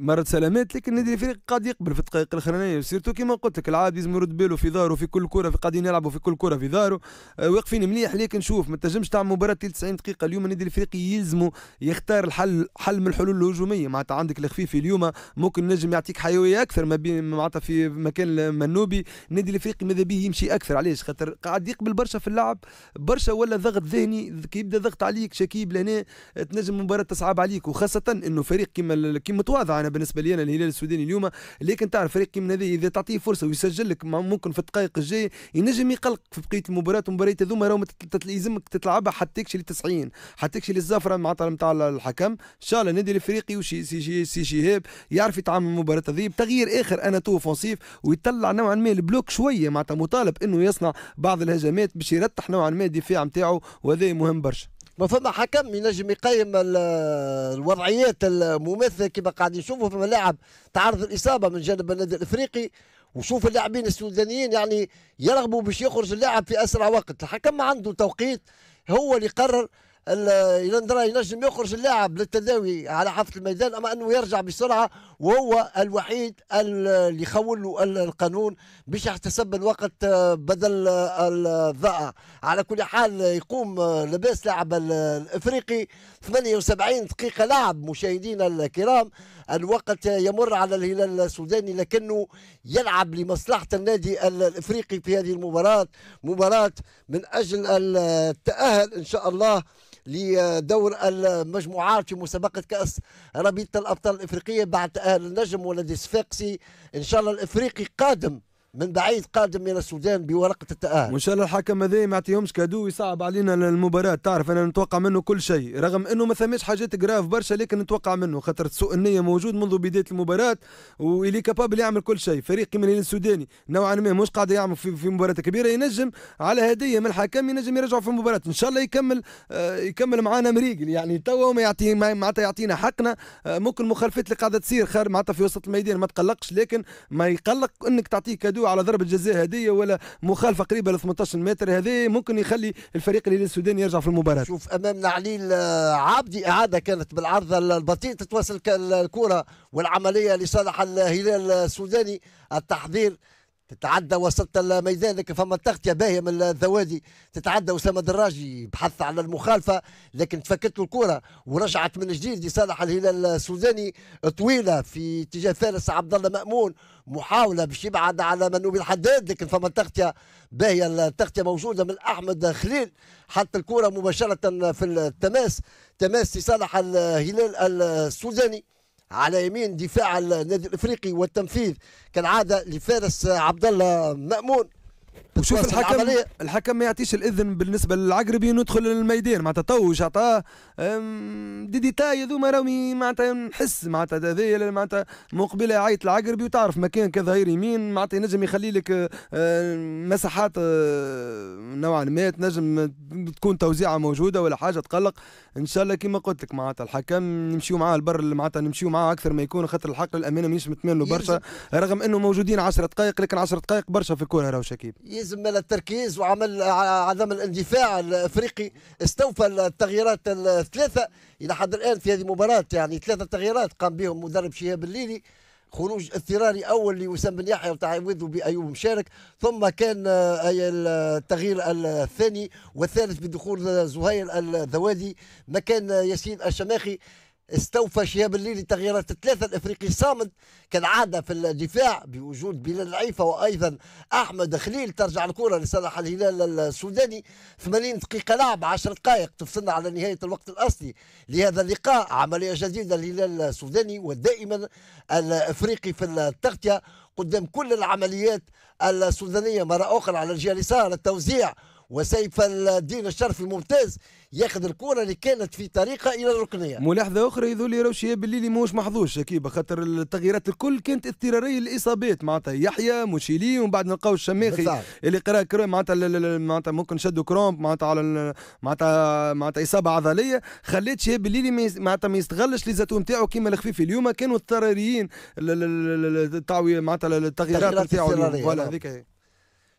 مرت سلامات لكن النادي الافريقي قاعد يقبل في الدقائق الأخرانية. سيرتو كيما قلت لك العاد لازم يرد باله في داره في كل كرة قاعدين يلعبوا في كل كرة في داره آه، واقفين مليح لكن شوف ما تنجمش تعمل مباراة 90 دقيقة اليوم النادي الافريقي يلزموا يختار الحل حل من الحلول الهجومية. معناتها عندك الخفيفي اليوم ممكن نجم يعطيك حيوية أكثر ما بين معناتها في مكان منوبي. النادي الافريقي ماذا به يمشي أكثر علاش؟ خاطر قاعد يقبل برشا في اللعب برشا ولا ضغط ذهني كي يبدا ضغط عليك شكيب لهنا تنجم المباراه تصعب عليك. وخاصة إنه فريق كيما كيما متواضع أنا بالنسبة لي أنا الهلال السوداني اليوم لكن تعرف فريق كيما هذا إذا تعطيه فرصة ويسجل لك ممكن في الدقائق الجاية ينجم يقلق في بقية المباراة والمباريات هذوما راهو يلزمك تتلعبها حتى تكشي ل 90 حتى تكشي للزفرة معناتها نتاع الحكم. إن شاء الله النادي الإفريقي وشي سي شهاب يعرف يتعامل المباراة هذه بتغيير آخر أنا تو اوفونسيف ويطلع نوعا ما البلوك شوية معناتها مطالب إنه يصنع بعض الهجمات باش يرتح نوعا ما الدفاع نتاعو وهذا مهم برشا. ما فما حكم ينجم يقيم الوضعيات المماثله كما قاعد نشوفوا فما لاعب تعرض الاصابه من جانب النادي الإفريقي وشوف اللاعبين السودانيين يعني يرغبوا باش يخرج اللاعب في أسرع وقت. الحكم عنده توقيت هو اللي قرر يلندرا ينجم يخرج اللاعب للتداوي على حافه الميدان أما أنه يرجع بسرعة وهو الوحيد اللي يخول له القانون باش يحتسب الوقت آه، بدل الضائع. على كل حال يقوم آه، لباس لاعب الإفريقي. 78 دقيقة لعب مشاهدينا الكرام. الوقت يمر على الهلال السوداني لكنه يلعب لمصلحة النادي الإفريقي في هذه المباراة. مباراة من أجل التأهل إن شاء الله لدور المجموعات في مسابقة كأس رابطة الأبطال الإفريقية بعد النجم ولدي صفاقسي. إن شاء الله الإفريقي قادم من بعيد قادم من السودان بورقة التاهل وإن شاء الله الحكم هذا ما يعطيهمش كادو يصعب علينا المباراة. تعرف أنا نتوقع منه كل شيء رغم إنه ما ثماش حاجات جراف برشا لكن نتوقع منه خاطر سوء النية موجود منذ بداية المباراة واللي كابابل يعمل كل شيء فريق كيما السوداني. نوعا ما مش قاعد يعمل في, في مباراة كبيرة ينجم على هدية من الحكم ينجم يرجعوا في المباراة. إن شاء الله يكمل آه يكمل معانا مريقل. يعني توا ما يعطي معناتها يعطينا حقنا آه ممكن المخالفات اللي قاعدة تصير خير معناتها في وسط الميدان ما تقلقش لكن ما يقلق إنك تعطيه كادو على ضربة جزاء هدية ولا مخالفة قريبة ل 18 متر. هذه ممكن يخلي الفريق السوداني يرجع في المباراة. شوف أمامنا عليل آه، عابدي إعادة كانت بالعرض البطيء تتواصل الكرة والعملية لصالح الهلال السوداني. التحضير تتعدى وسط الميدان لكن فما تغطيه باهية من الذوادي تتعدى أسامة دراجي بحث على المخالفة لكن تفكت له الكرة ورجعت من جديد لصالح الهلال السوداني. طويلة في اتجاه فارس عبد الله مأمون. محاولة باش يبعد على منوب الحداد لكن فما تغطيه باهية. التغطية موجودة من أحمد خليل حتى الكرة مباشرة في التماس. تماس لصالح الهلال السوداني. على يمين دفاع النادي الإفريقي والتنفيذ كالعادة لفارس عبد الله مأمون. وشوف الحكم الحكم ما يعطيش الإذن بالنسبة للعقربي انه يدخل الميدان معناتها توج عطاه دي ديتاي هذوما راهي معناتها نحس معناتها هذايا معناتها مقبلة يعيط العقربي وتعرف مكان كظهير يمين. معناتها ينجم يخلي لك مساحات نوعا ما تنجم تكون توزيعة موجودة ولا حاجة تقلق. إن شاء الله كما قلت لك معناتها الحكم نمشيو معاه البر معناتها نمشيو معاه أكثر ما يكون خاطر الحق للأمانة مانيش متمن له برشا رغم إنه موجودين 10 دقائق لكن 10 دقائق برشا في الكره راهو شكيب يلزم التركيز وعمل عدم الاندفاع الافريقي. استوفى التغييرات الثلاثة. إلى حد الآن في هذه المباراة يعني ثلاثة تغييرات قام بهم مدرب شهاب الليلي. خروج اضطراري اول لوسام بن يحيى وتعويضه بايوب مشارك. ثم كان التغيير الثاني والثالث بدخول زهير الذوادي. مكان ياسين الشماخي. استوفى شهاب الليلي تغييرات الثلاثة الإفريقي صامد كالعاده في الدفاع بوجود بلال العيفه وأيضا أحمد خليل. ترجع الكرة لصالح الهلال السوداني. 80 دقيقة لعب 10 دقائق تفصلنا على نهاية الوقت الأصلي لهذا اللقاء. عملية جديدة للهلال السوداني ودائما الإفريقي في التغطية قدام كل العمليات السودانية. مرة أخرى على الجهة اليسار التوزيع وسيف الدين الشرفي الممتاز ياخذ الكرة اللي كانت في طريقه إلى الركنية. ملاحظة أخرى يذول يراو شهاب الليلي موش محظوظ شكيبة خاطر التغييرات الكل كانت اضطرارية للإصابات معناتها يحيى موشيلي ومن بعد نلقاو الشماخي اللي قرأ كرا معناتها معناتها ممكن شدوا crampe معناتها على معناتها معناتها إصابة عضلية خلات شهاب الليلي معناتها ما يستغلش les atouts نتاعو كيما الخفيف. اليوم كانوا اضطراريين معناتها التغييرات نتاعو voilà هذيك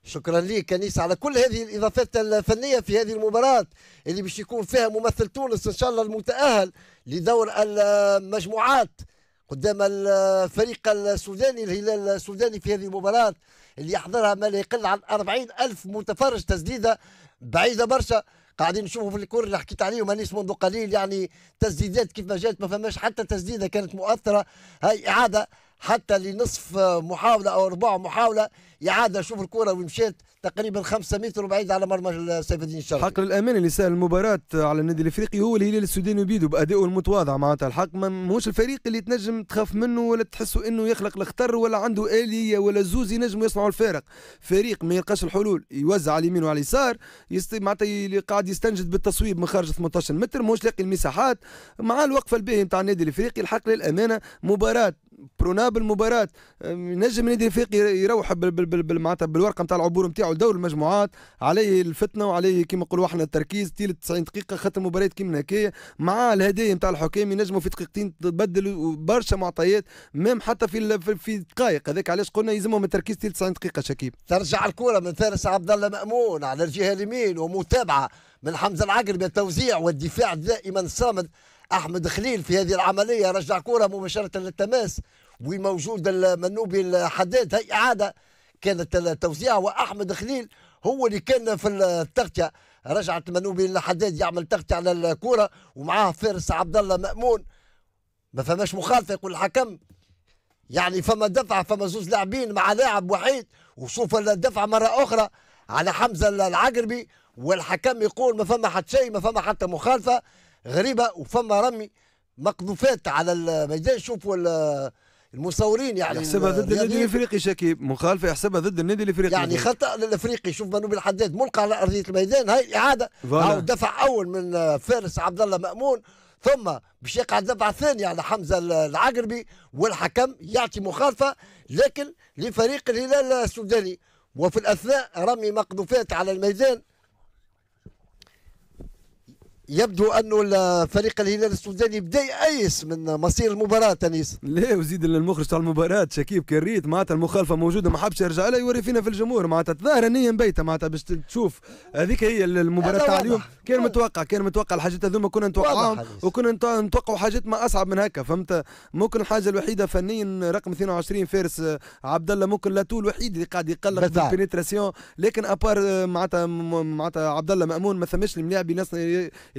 شكرا لك أنيس على كل هذه الإضافات الفنية في هذه المباراة اللي باش يكون فيها ممثل تونس إن شاء الله المتأهل لدور المجموعات قدام الفريق السوداني الهلال السوداني في هذه المباراة اللي يحضرها ما لا يقل عن 40 ألف متفرج تسديدة بعيدة برشا. قاعدين نشوفوا في الكور اللي حكيت عليهم مانيش منذ قليل يعني تسديدات كيف ما جات ما فماش حتى تسديدة كانت مؤثرة. هاي إعادة حتى لنصف محاولة أو ربع محاولة اعاده شوف الكرة وين مشات تقريبا 5 متر وبعيد على مرمى سيف الدين الشرقي. حق الامانه اللي سأل المباراة على النادي الإفريقي هو الهلال السوداني بيدو بادائه المتواضع معناتها. الحق ماهوش الفريق اللي تنجم تخاف منه ولا تحسه إنه يخلق الخطر ولا عنده آلية ولا زوز ينجموا يصنعوا الفارق. فريق ما يلقاش الحلول يوزع على اليمين وعلى اليسار يست... معناتها قاعد يستنجد بالتصويب من خارج 18 متر ماهوش لاقي المساحات. مع الوقفه الباهيه نتاع النادي الإفريقي الحق للأمانة مباراة بروناب المباراة نجم النادي الافريقي يروح معناتها بالورقة نتاع العبور نتاعو لدور المجموعات. عليه الفتنة وعليه كيما نقولوا إحنا التركيز طيله 90 دقيقة خاطر مباريات كيما هكايا مع الهدايا نتاع الحكام ينجموا في دقيقتين تبدل برشا معطيات ميم حتى في في دقائق هذاك علاش قلنا يلزمهم التركيز طيله 90 دقيقة شكيب. ترجع الكرة من فارس عبد الله مأمون على الجهة اليمين ومتابعة من حمزة العقربي التوزيع والدفاع دائما صامد. أحمد خليل في هذه العملية رجع كره مباشرة للتماس وموجود المنوبي الحداد. هي إعادة كانت التوزيع وأحمد خليل هو اللي كان في التغطية. رجعت منوبي الحداد يعمل تغطية على الكره ومعاه فارس عبد الله مأمون. ما فماش مخالفه يقول الحكم يعني فما دفعه فما زوز لاعبين مع لاعب وحيد وشوف الدفعه مرة أخرى على حمزة العقربي والحكم يقول ما فما حتى شيء ما فما حتى مخالفة. غريبة وفما رمي مقذوفات على الميدان شوفوا المصورين يعني يحسبها ضد النادي الإفريقي شكيب مخالفة يحسبها ضد النادي الإفريقي يعني خطأ للإفريقي. شوف منو بالحداد ملقى على أرضية الميدان هاي voilà. أو دفع أول من آه، فارس عبد الله مأمون ثم باش يقع الدفعه الثانية على حمزة العقربي والحكم يعطي مخالفة لكن لفريق الهلال السوداني. وفي الأثناء رمي مقذوفات على الميدان يبدو انه فريق الهلال السوداني بدا يأيس من مصير المباراة أنيس لا وزيد المخرج تاع المباراة شكيب ريت معناتها المخالفة موجودة ما حبش يرجع لها يوري فينا في الجمهور معناتها الظاهرة نية مبيتة معناتها باش تشوف هذيك هي المباراة تاع. اليوم كان متوقع كان متوقع الحاجات هذوما كنا نتوقعهم. وكنا نت- نتوقعوا حاجات ما أصعب من هكا فهمت ممكن الحاجة الوحيدة فنيا رقم 22 فارس آه، عبد الله ممكن l'atout الوحيد اللي قاعد يقلق بالفعل. بال pénétration لكن à part آه، معناتها معناتها عبد الله مأمون ما ثماش الملاعب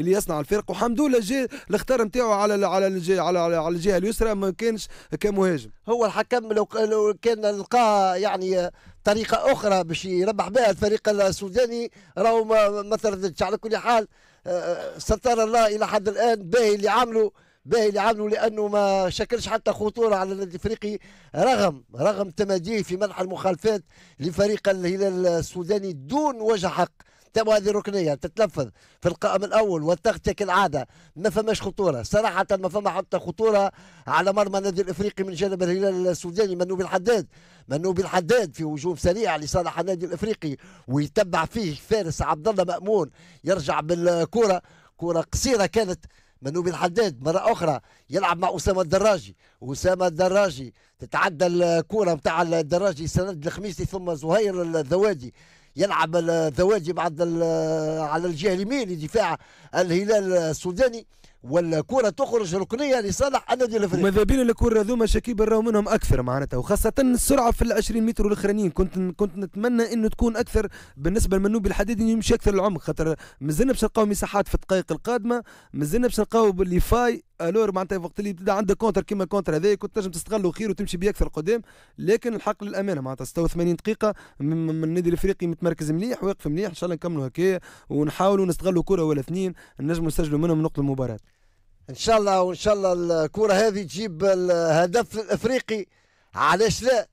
اللي يصنع الفرق وحمد لله جا الاختار نتاعو على على على على الجهة اليسرى ما كانش كمهاجم. هو الحكم لو لو كان لقى يعني طريقة أخرى باش يربح بها الفريق السوداني راهو ما, ترددش على كل حال آه، ستر الله إلى حد الآن باهي اللي عملوا باهي اللي عملوا لأنه ما شكلش حتى خطورة على النادي الإفريقي رغم رغم تماديه في منح المخالفات لفريق الهلال السوداني دون وجه حق. تابعوا هذه الركنية تتنفذ في القائم الأول والتغطيه كالعاده ما فماش خطورة. صراحة ما فما حتى خطورة على مرمى النادي الإفريقي من جانب الهلال السوداني منوب الحداد منوب الحداد في هجوم سريع لصالح النادي الإفريقي ويتبع فيه فارس عبد الله مأمون يرجع بالكره كره قصيرة كانت منوب الحداد مرة أخرى يلعب مع أسامة الدراجي. أسامة الدراجي تتعدى الكرة نتاع الدراجي سند الخميسي ثم زهير الذوادي. يلعب الذوادي بعد على الجهة اليمين لدفاع الهلال السوداني. والكرة تخرج ركنية لصالح النادي الأفريقي. وماذا بينا الكرة هذوما شكيب نراو منهم أكثر معناتها وخاصة السرعة في ال 20 متر الأخرانيين. كنت كنت نتمنى إنه تكون أكثر بالنسبة لمنوبي الحديد إنه يمشي أكثر العمق خاطر مازلنا باش نلقاو مساحات في الدقائق القادمة مازلنا باش نلقاو ب les failles alors معناتها وقت اللي تبدا عندك contre كيما ال contre هذا كنت تنجم تستغله خير وتمشي بيه أكثر قدام لكن الحق للأمانة معناتها 86 دقيقة من النادي الإفريقي متمركز مليح واقف مليح إن شاء الله نكملوا هكايا ونحاولوا نستغلوا كرة ولا اثنين نجموا نسجلوا منهم نقطة المباراة. إن شاء الله وإن شاء الله الكرة هذه تجيب الهدف الإفريقي. علاش لا؟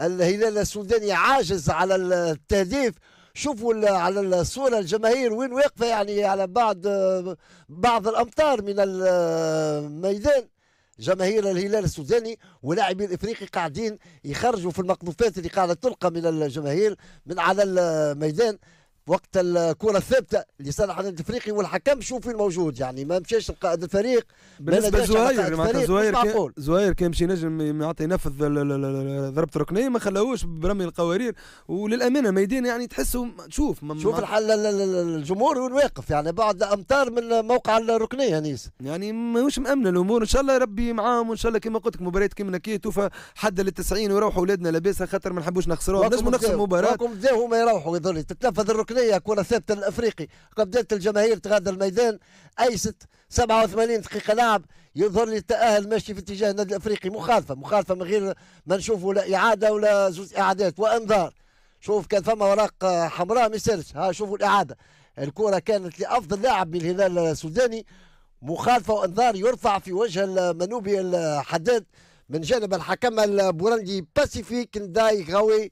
الهلال السوداني عاجز على التهديف. شوفوا على الصورة الجماهير وين واقفة يعني على بعد بعض الامتار من الميدان. جماهير الهلال السوداني ولاعبي الإفريقي قاعدين يخرجوا في المقذوفات اللي قاعدة تلقى من الجماهير من على الميدان. وقت الكرة الثابتة لصالح النادي الافريقي والحكم. شوف وين موجود. يعني ما مشاش لقائد الفريق. بالنسبة لزهير معناتها الفريق، زهير. زهير كان مشي نجم معناتها ينفذ ضربه الركنية ما خلاهوش برمي القوارير. وللأمانة ميدان يعني تحسه شوف ما- شوف ما- الحل ال- ال- ال- الجمهور وين واقف. يعني بعد أمتار من موقع الركنية نيس. يعني ماهوش مامنه الأمور. إن شاء الله ربي معاهم وإن شاء الله كما قلت لك مباريات كيما كي توفى حد لل 90 ويروحوا اولادنا لاباس خاطر ما نحبوش نخسروهم نجموا نخسر مباراة. راكم هما يروحوا يظل تتنفذ الركنية. كرة ثابتة للأفريقي. بدات الجماهير تغادر الميدان أنيس 87 دقيقة لعب يظهر لي التأهل ماشي في اتجاه النادي الأفريقي. مخالفة مخالفة من غير ما نشوفوا لا إعادة ولا زوج إعادات وإنذار. شوف كان فما ورق حمراء ما يسالش ها شوفوا الإعادة. الكرة كانت لأفضل لاعب من الهلال السوداني. مخالفة وإنذار يرفع في وجه المنوبي الحداد من جانب الحكم البورندي باسيفيك نداي غاوي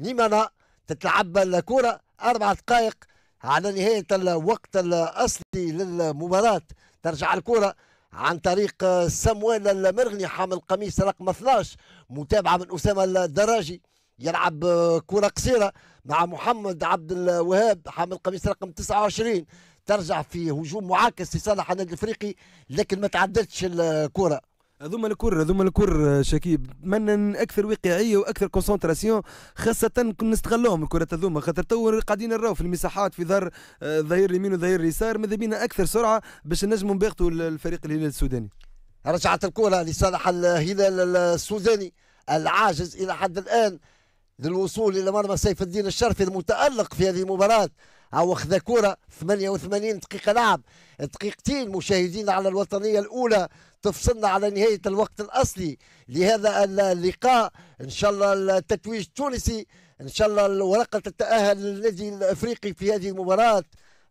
نيمانا تتلعب الكرة. أربع دقائق على نهاية الوقت الأصلي للمباراة. ترجع الكرة عن طريق سمويل المرغني حامل قميص رقم 12 متابعه من أسامة الدراجي. يلعب كرة قصيرة مع محمد عبد الوهاب حامل قميص رقم 29 ترجع في هجوم معاكس لصالح النادي الإفريقي لكن ما تعدتش الكرة. هذوما الكر هذوما الكر شكيب نتمنى أكثر واقعيه وأكثر كونسنتراسيون خاصة كنا نستغلوهم الكرات هذوما خاطر تو قاعدين نراو في المساحات في ظهر آه، ظهير اليمين وظهير اليسار ماذا بينا أكثر سرعة باش نجموا نباغتوا الفريق الهلال السوداني؟ رجعت الكرة لصالح الهلال السوداني العاجز إلى حد الآن للوصول إلى مرمى سيف الدين الشرفي المتألق في هذه المباراة. أو اخذ كره 88 دقيقة لعب. دقيقتين مشاهدين على الوطنية الأولى. تفصلنا على نهاية الوقت الأصلي. لهذا اللقاء. إن شاء الله التتويج التونسي. إن شاء الله ورقه التاهل للنادي الإفريقي في هذه المباراة.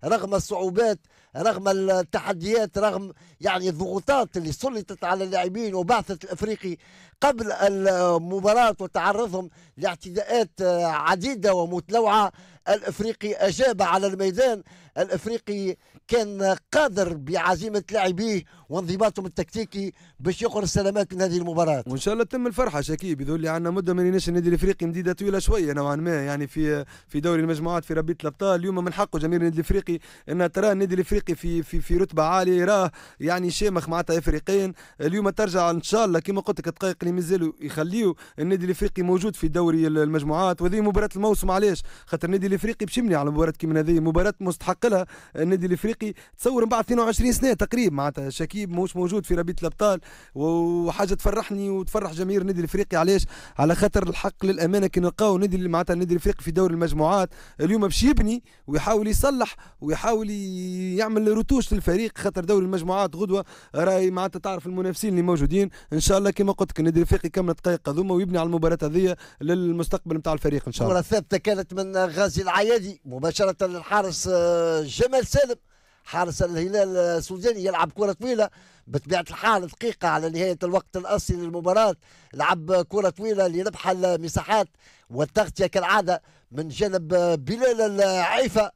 رغم الصعوبات رغم التحديات رغم يعني الضغوطات اللي سلطت على اللاعبين وبعثة الإفريقي. قبل المباراة وتعرضهم لاعتداءات عديدة ومتنوعة. الإفريقي أجاب على الميدان. الإفريقي كان قادر بعزيمة لاعبيه وانضباطهم التكتيكي باش يخرج سلامات من هذه المباراة. وإن شاء الله تتم الفرحة شكيب لي عندنا مده ما ليناش النادي الإفريقي مديدة طويلة شوية نوعا ما. يعني في في دوري المجموعات في ربيع الأبطال. اليوم من حقه جماهير النادي الإفريقي أن ترى النادي الإفريقي في في في رتبة عالية. راه يعني شامخ معناتها افريقيا اليوم ترجع إن شاء الله كما قلت لك الدقائق اللي مازالوا يخليوا النادي الافريقي موجود في دوري المجموعات وهذه مباراة الموسم علاش؟ خاطر النادي الافريقي باش على مباراه كيما هذه مباراة مستحق لها. النادي الافريقي تصور من بعد 22 سنة تقريبا معناتها شكيب مش موجود في رابطة الأبطال وحاجة تفرحني وتفرح جماهير النادي الافريقي علاش؟ على خاطر الحق للأمانة كي نلقاو النادي معناتها النادي الافريقي في دوري المجموعات اليوم باش يبني ويحاول يصلح ويحاول يعمل retouches للفريق خاطر دوري المجموعات غدوة راي معناتها تعرف المنافسين اللي موجودين. إن شاء الله كما قلت لك النادي الافريقي يكمل الدقائق هذوما ويبني على المباراة هذه للمستقبل نتاع الفريق إن شاء الله. المباراة الثابتة كانت من غازي العيادي مباشرة للحارس آه، جمال سالم. حارس الهلال السوداني يلعب كرة طويلة. بطبيعة الحال دقيقة على نهاية الوقت الأصلي للمباراة. لعب كرة طويلة لربح المساحات والتغطية كالعادة من جانب بلال العيفة.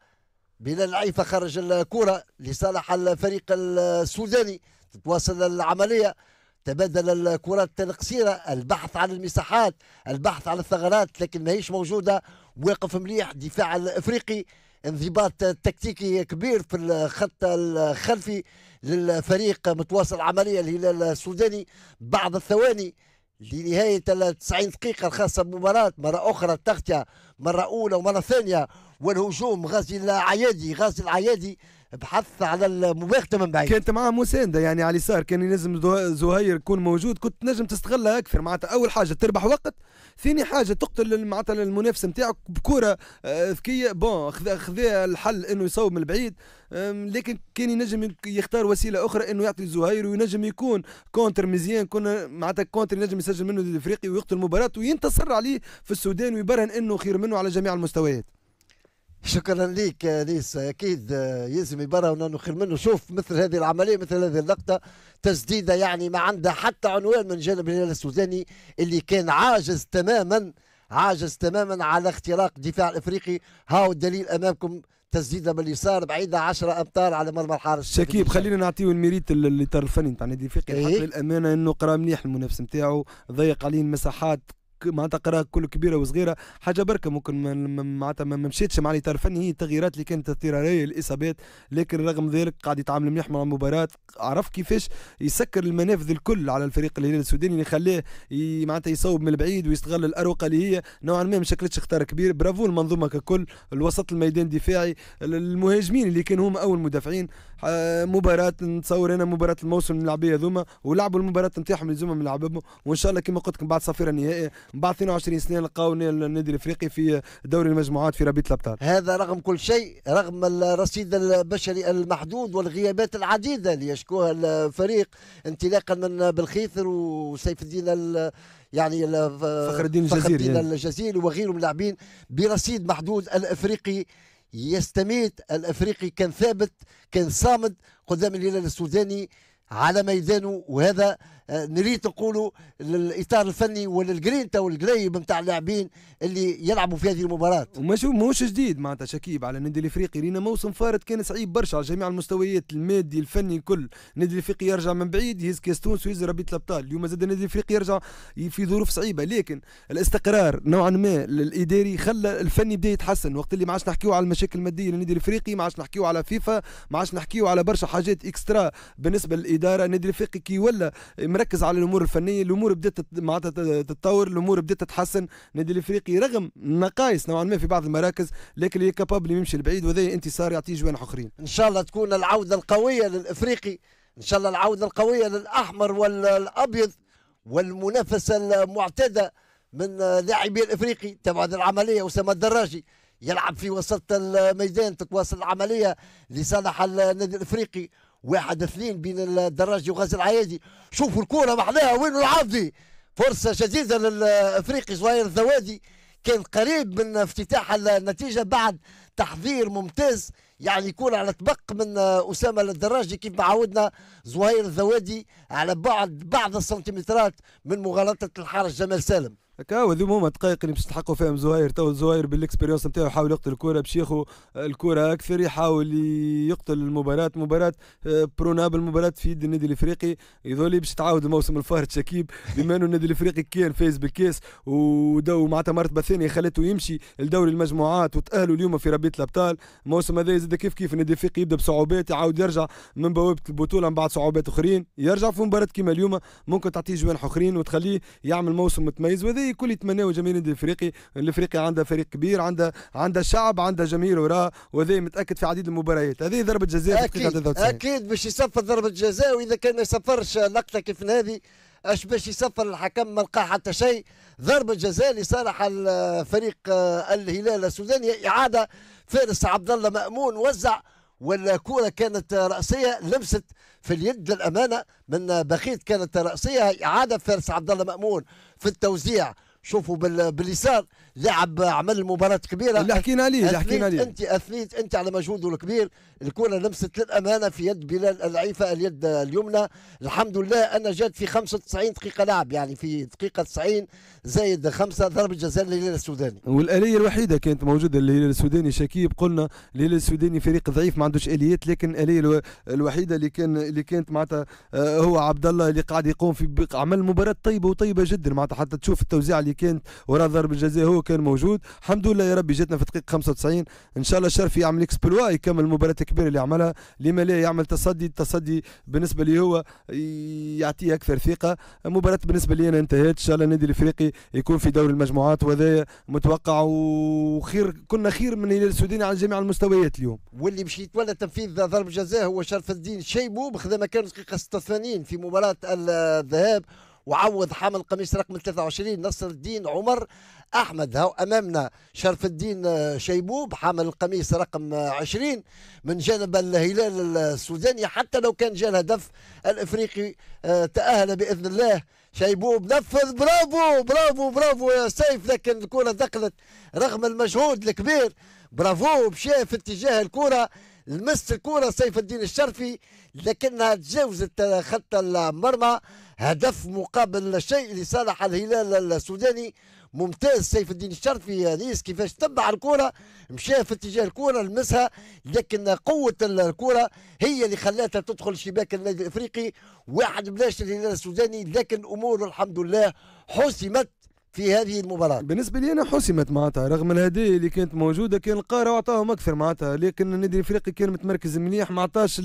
بلال العيفة خرج الكرة لصالح الفريق السوداني. تتواصل العملية تبادل الكرات القصيرة البحث عن المساحات البحث عن الثغرات لكن ماهيش موجودة واقف مليح دفاع الإفريقي. انضباط تكتيكي كبير في الخط الخلفي للفريق متواصل عملية الهلال السوداني. بعض الثواني لنهاية 90 دقيقة الخاصة بالمباراة مرة أخرى التغطية مرة أولى ومرة ثانية والهجوم غازي العيادي غازي العيادي. بحث على المباغتة من بعيد. كانت معاه مسانده يعني على اليسار كان ينجم زهير يكون موجود. كنت نجم تستغلها أكثر. معناتها أول حاجة تربح وقت ثاني حاجة تقتل معناتها المنافس نتاعك بكرة آه، ذكية. bon خذا الحل إنه يصوب من البعيد. لكن كان ينجم يختار وسيلة أخرى إنه يعطي زهير وينجم يكون contre مزيان كنا معناتها contre ينجم يسجل منه الإفريقي ويقتل المباراه وينتصر عليه في السودان ويبرهن إنه خير منه على جميع المستويات. شكرا لك أنيس. أكيد يلزم يبرهن أنه خير منه. شوف مثل هذه العملية مثل هذه اللقطة تسديدة يعني ما عندها حتى عنوان من جانب الهلال السوداني اللي كان عاجز تماما عاجز تماما على اختراق الدفاع الافريقي هاو الدليل أمامكم تسديدة باليسار بعيدة 10 أمتار على مرمى الحارس شكيب خلينا نعطيو الميريت الاطار الفني نتاع النادي الافريقي إيه؟ للأمانة انه قرا مليح المنافس نتاعو. ضيق عليه المساحات معناتها قراءة كل كبيرة وصغيرة حاجة بركة. ممكن معناتها ما مشيتش مع الاطار الفني هي التغييرات اللي كانت اضطراريه الإصابات. لكن رغم ذلك قاعد يتعامل مليح مع المباراة. عرف كيفاش يسكر المنافذ الكل على الفريق الهلال السوداني اللي يخليه معناتها يصوب من البعيد ويستغل الأروقة اللي هي. نوعا ما ما شكلتش اختار كبير. برافو المنظومة ككل. الوسط الميدان الدفاعي المهاجمين اللي كانوا هم أول مدافعين. مباراة نتصور أنا مباراة الموسم نلعبها ذوما ولعبوا المباراة نتاعهم اللي زوما نلعبهم وإن شاء الله كما قلت لكم بعد صفيره النهائي بعد 22 سنة نلقاو النادي الإفريقي في دوري المجموعات في ربيع الأبطال. هذا رغم كل شيء رغم الرصيد البشري المحدود والغيابات العديدة اللي يشكوها الفريق انطلاقا من بالخيثر وسيف الدين يعني فخر الدين الجزيري يعني. الجزيري وغيره من اللاعبين برصيد محدود الإفريقي. يستميت الأفريقي كان ثابت كان صامد قدام الهلال السوداني على ميدانه وهذا نريد نقولوا للإطار الفني وللجرينتا والقريب نتاع اللاعبين اللي يلعبوا في هذه المباراة. ومش مش جديد معناتها شكيب على النادي الإفريقي. لينا موسم فارط كان صعيب برشا على جميع المستويات. المادي الفني الكل. النادي الإفريقي يرجع من بعيد. يهز كاس تونس ويهز ربيع الأبطال. اليوم زاد النادي الإفريقي يرجع في ظروف صعيبة. لكن الاستقرار نوعا ما الاداري خلى الفني بدا يتحسن. وقت اللي ما عادش نحكيو على المشاكل المادية للنادي الإفريقي ما عادش نحكيو على فيفا ما عادش نحكيو على برشا حاجات إكسترا بالنسبة للإدارة. النادي الإفريقي كي ولا مركز على الأمور الفنية الأمور بدأت معناتها تتطور الأمور بدأت تتحسن. النادي الإفريقي رغم نقائص نوعا ما في بعض المراكز لكن اللي كابابل يمشي لبعيد وهذا انتصار يعطيه جوانح آخرين. إن شاء الله تكون العودة القوية للإفريقي إن شاء الله العودة القوية للأحمر والأبيض والمنافسة المعتاده من لاعبي الإفريقي تبع العملية. أسامة الدراجي يلعب في وسط الميدان تتواصل العملية لصالح النادي الإفريقي. واحد اثنين بين الدراجي وغازي العيادي. شوفوا الكرة محلاها وين العابدي فرصة جديدة للأفريقي زهير الذوادي كان قريب من افتتاح النتيجة بعد تحضير ممتاز يعني يكون على طبق من أسامة الدراجي كيف ما عودنا زهير الذوادي على بعد بعض السنتيمترات من مغالطة الحارس جمال سالم. هكا هذوما هما الدقائق اللي باش تحققوا فيهم زهير تو زهير بال expérience نتاعو يحاول يقتل الكرة باش ياخذ الكرة أكثر يحاول يقتل المباراة. مباراة آه، prenable مباراة في يد النادي الإفريقي. يظل باش تعاود الموسم الفارط شكيب بما إنه النادي الإفريقي كان فايز بالكاس ودو معناتها مرتبه ثانية خلته يمشي لدوري المجموعات وتأهلوا اليوم في رابطة الأبطال. الموسم هذا زاد كيف كيف النادي الإفريقي يبدأ بصعوبات يعاود يرجع من بوابة البطولة من بعد صعوبات أخرين. يرجع في مباراة كيما اليوم ممكن تعطيه جوانح اخرين وتخليه يعمل موسم متميز. وهذا الكل يتمناو جماهير النادي الافريقي الافريقي عنده فريق كبير عنده عنده شعب عنده جماهير وراه وهذا متأكد في عديد المباريات. هذه ضربة جزاء أكيد أكيد باش يصفر ضربة جزاء وإذا كان ما يصفرش لقطة كيف هذه أش باش يصفر الحكم ما لقى حتى شيء. ضربة جزاء لصالح الفريق الهلال السوداني إعادة فارس عبد الله مأمون وزع والكره كانت رأسية لمست في اليد للأمانة من بخيت كانت رأسية إعادة فارس عبد الله مأمون في التوزيع. شوفوا باليسار لعب عمل مباراة كبيرة. اللي حكينا عليه اللي حكينا عليه. انت أثنيت أنت على مجهوده الكبير. الكرة لمست للأمانة في يد بلال العيفة اليد اليمنى. الحمد لله أنا جات في 95 دقيقة لعب يعني في دقيقة 90 زايد خمسة ضربة جزاء للهلال السوداني. والآلية الوحيدة كانت موجودة للهلال السوداني شكيب. قلنا الهلال السوداني فريق ضعيف ما عندوش آليات لكن الآلية الوحيدة اللي كان اللي كانت معناتها آه، هو عبد الله اللي قاعد يقوم في عمل مباراة طيبة وطيبة جدا. معناتها حتى تشوف التوزيع اللي كانت وراء ضرب الجزاء هو كان موجود. الحمد لله يا ربي جاتنا في دقيقة 95 إن شاء الله الشرفي يعمل اكسبلوا يكمل المباراة الكبيرة اللي عملها. لما لا يعمل تصدي التصدي بالنسبة لي هو يعطيه أكثر ثقة. مباراة بالنسبة لي أنا انتهت. إن شاء الله النادي الإفريقي يكون في دوري المجموعات وهذا متوقع وخير كنا خير من الهلال السوداني على جميع المستويات اليوم. واللي باش يتولى تنفيذ ضرب جزاء هو شرف الدين شيبو بخذ مكان دقيقة 86 في مباراة الذهاب. وعوض حامل القميص رقم 23 نصر الدين عمر أحمد. هاو أمامنا شرف الدين شيبوب حامل القميص رقم 20 من جانب الهلال السوداني. حتى لو كان جاء الهدف الإفريقي آه، تأهل بإذن الله. شيبوب نفذ bravo bravo bravo يا سيف. لكن الكرة دخلت رغم المجهود الكبير. برافو مشى في اتجاه الكرة لمس الكرة سيف الدين الشرفي. لكنها تجاوزت خط المرمى. هدف مقابل شيء لصالح الهلال السوداني. ممتاز سيف الدين الشرفي نيس كيفاش تبع الكرة؟ مشى في اتجاه الكرة لمسها لكن قوة الكرة هي اللي خلاتها تدخل شباك النادي الإفريقي. واحد بلاش الهلال السوداني لكن امور الحمد لله حسمت في هذه المباراة؟ بالنسبة لي أنا حسمت معناتها رغم الهدايا اللي كانت موجودة كان القارة وعطاهم أكثر معناتها. لكن النادي الأفريقي كان متمركز مليح ما عطاش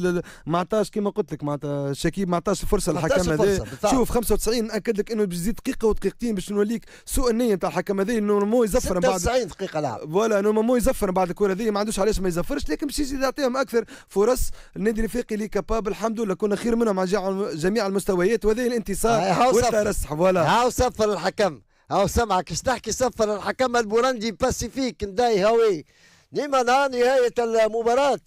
ما عطاش كما قلت لك معناتها شكيب ما عطاش الفرصة للحكم هذا. شوف 95 نأكد لك أنه باش دقيقة ودقيقتين باش نوليك سوء النية نتاع الحكم هذا إنه مو يزفر من بعد. 96 دقيقة لعب فوالا إنه مو يزفر بعد الكرة هذه ما عندوش علاش ما يزفرش. لكن باش يزيد يعطيهم أكثر فرص النادي الأفريقي اللي كابابل الحمد لله كنا خير منهم على جميع المستويات وهذا الانتصار والترسح. voilà. هاو صفر الحكم هاو سمعك اش تحكي؟ صفر الحكم البورندي باسيفيك نداي هاوي نيما نهاية المباراة.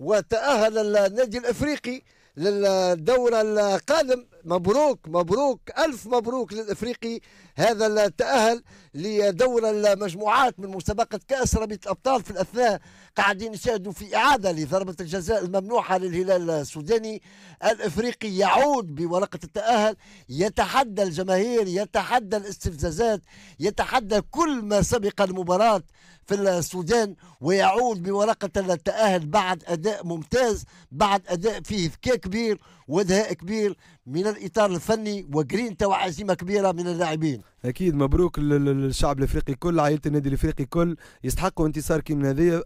وتأهل النادي الإفريقي للدورة القادم. مبروك مبروك ألف مبروك للإفريقي. هذا التأهل لدور المجموعات من مسابقة كأس رابطة الأبطال في الأثناء قاعدين نشاهدوا في إعادة لضربة الجزاء الممنوحة للهلال السوداني. الإفريقي يعود بورقة التأهل يتحدى الجماهير يتحدى الاستفزازات يتحدى كل ما سبق المباراة في السودان ويعود بورقة التأهل بعد أداء ممتاز بعد أداء فيه ذكاء كبير ودهاء كبير من الإطار الفني وجرينتا وعزيمة كبيرة من اللاعبين. أكيد مبروك للشعب الإفريقي كل عائلة النادي الإفريقي كل يستحقوا انتصار كيما هذايا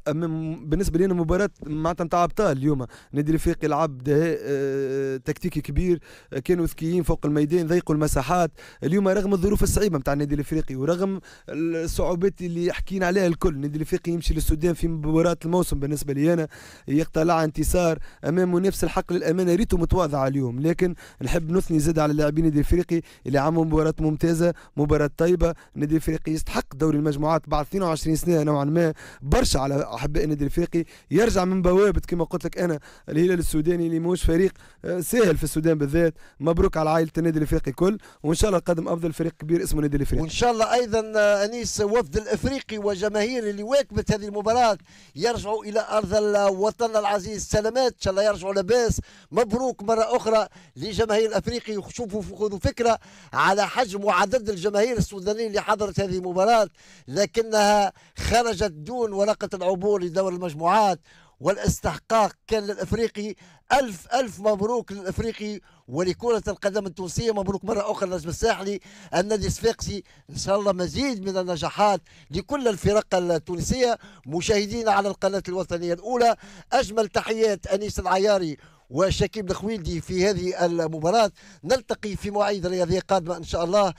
بالنسبة لنا مباراة معناتها نتاع أبطال اليوم. النادي الإفريقي لعب آه، تكتيكي كبير. كانوا ذكيين فوق الميدان ضيقوا المساحات. اليوم رغم الظروف الصعيبة نتاع النادي الإفريقي ورغم الصعوبات اللي حكينا عليها الكل النادي الإفريقي يمشي للسودان في مباراة الموسم بالنسبة لي أنا. يقتلع انتصار أمام منافس الحق للأمانة ريتو متواضع اليوم. لكن نحب نثني زاد على اللاعبين النادي الإفريقي اللي عملوا مباراة ممتازة مباراة طيبة. النادي الافريقي يستحق دوري المجموعات بعد 22 سنة نوعا ما. برشا على احباء النادي الافريقي يرجع من بوابة كما قلت لك أنا الهلال السوداني اللي موش فريق آه، ساهل في السودان بالذات. مبروك على عائلة النادي الافريقي الكل. وإن شاء الله قدم أفضل فريق كبير اسمه النادي الافريقي وإن شاء الله أيضا آه، أنيس وفد الإفريقي وجماهير اللي واكبت هذه المباراة يرجعوا إلى أرض الوطن العزيز. سلامات إن شاء الله يرجعوا لاباس. مبروك مرة أخرى لجماهير الإفريقي. شوفوا خذوا فكرة على حجم وعدد الجماهير. السودانيه اللي حضرت هذه المباراة لكنها خرجت دون ورقة العبور لدور المجموعات والاستحقاق كان للإفريقي ألف ألف مبروك للإفريقي ولكرة القدم التونسية مبروك مرة أخرى نجم الساحلي النادي الصفاقسي إن شاء الله مزيد من النجاحات لكل الفرق التونسية. مشاهدينا على القناة الوطنية الأولى أجمل تحيات أنيس العياري وشكيب الخويلدي في هذه المباراة. نلتقي في مواعيد رياضية قادمة إن شاء الله.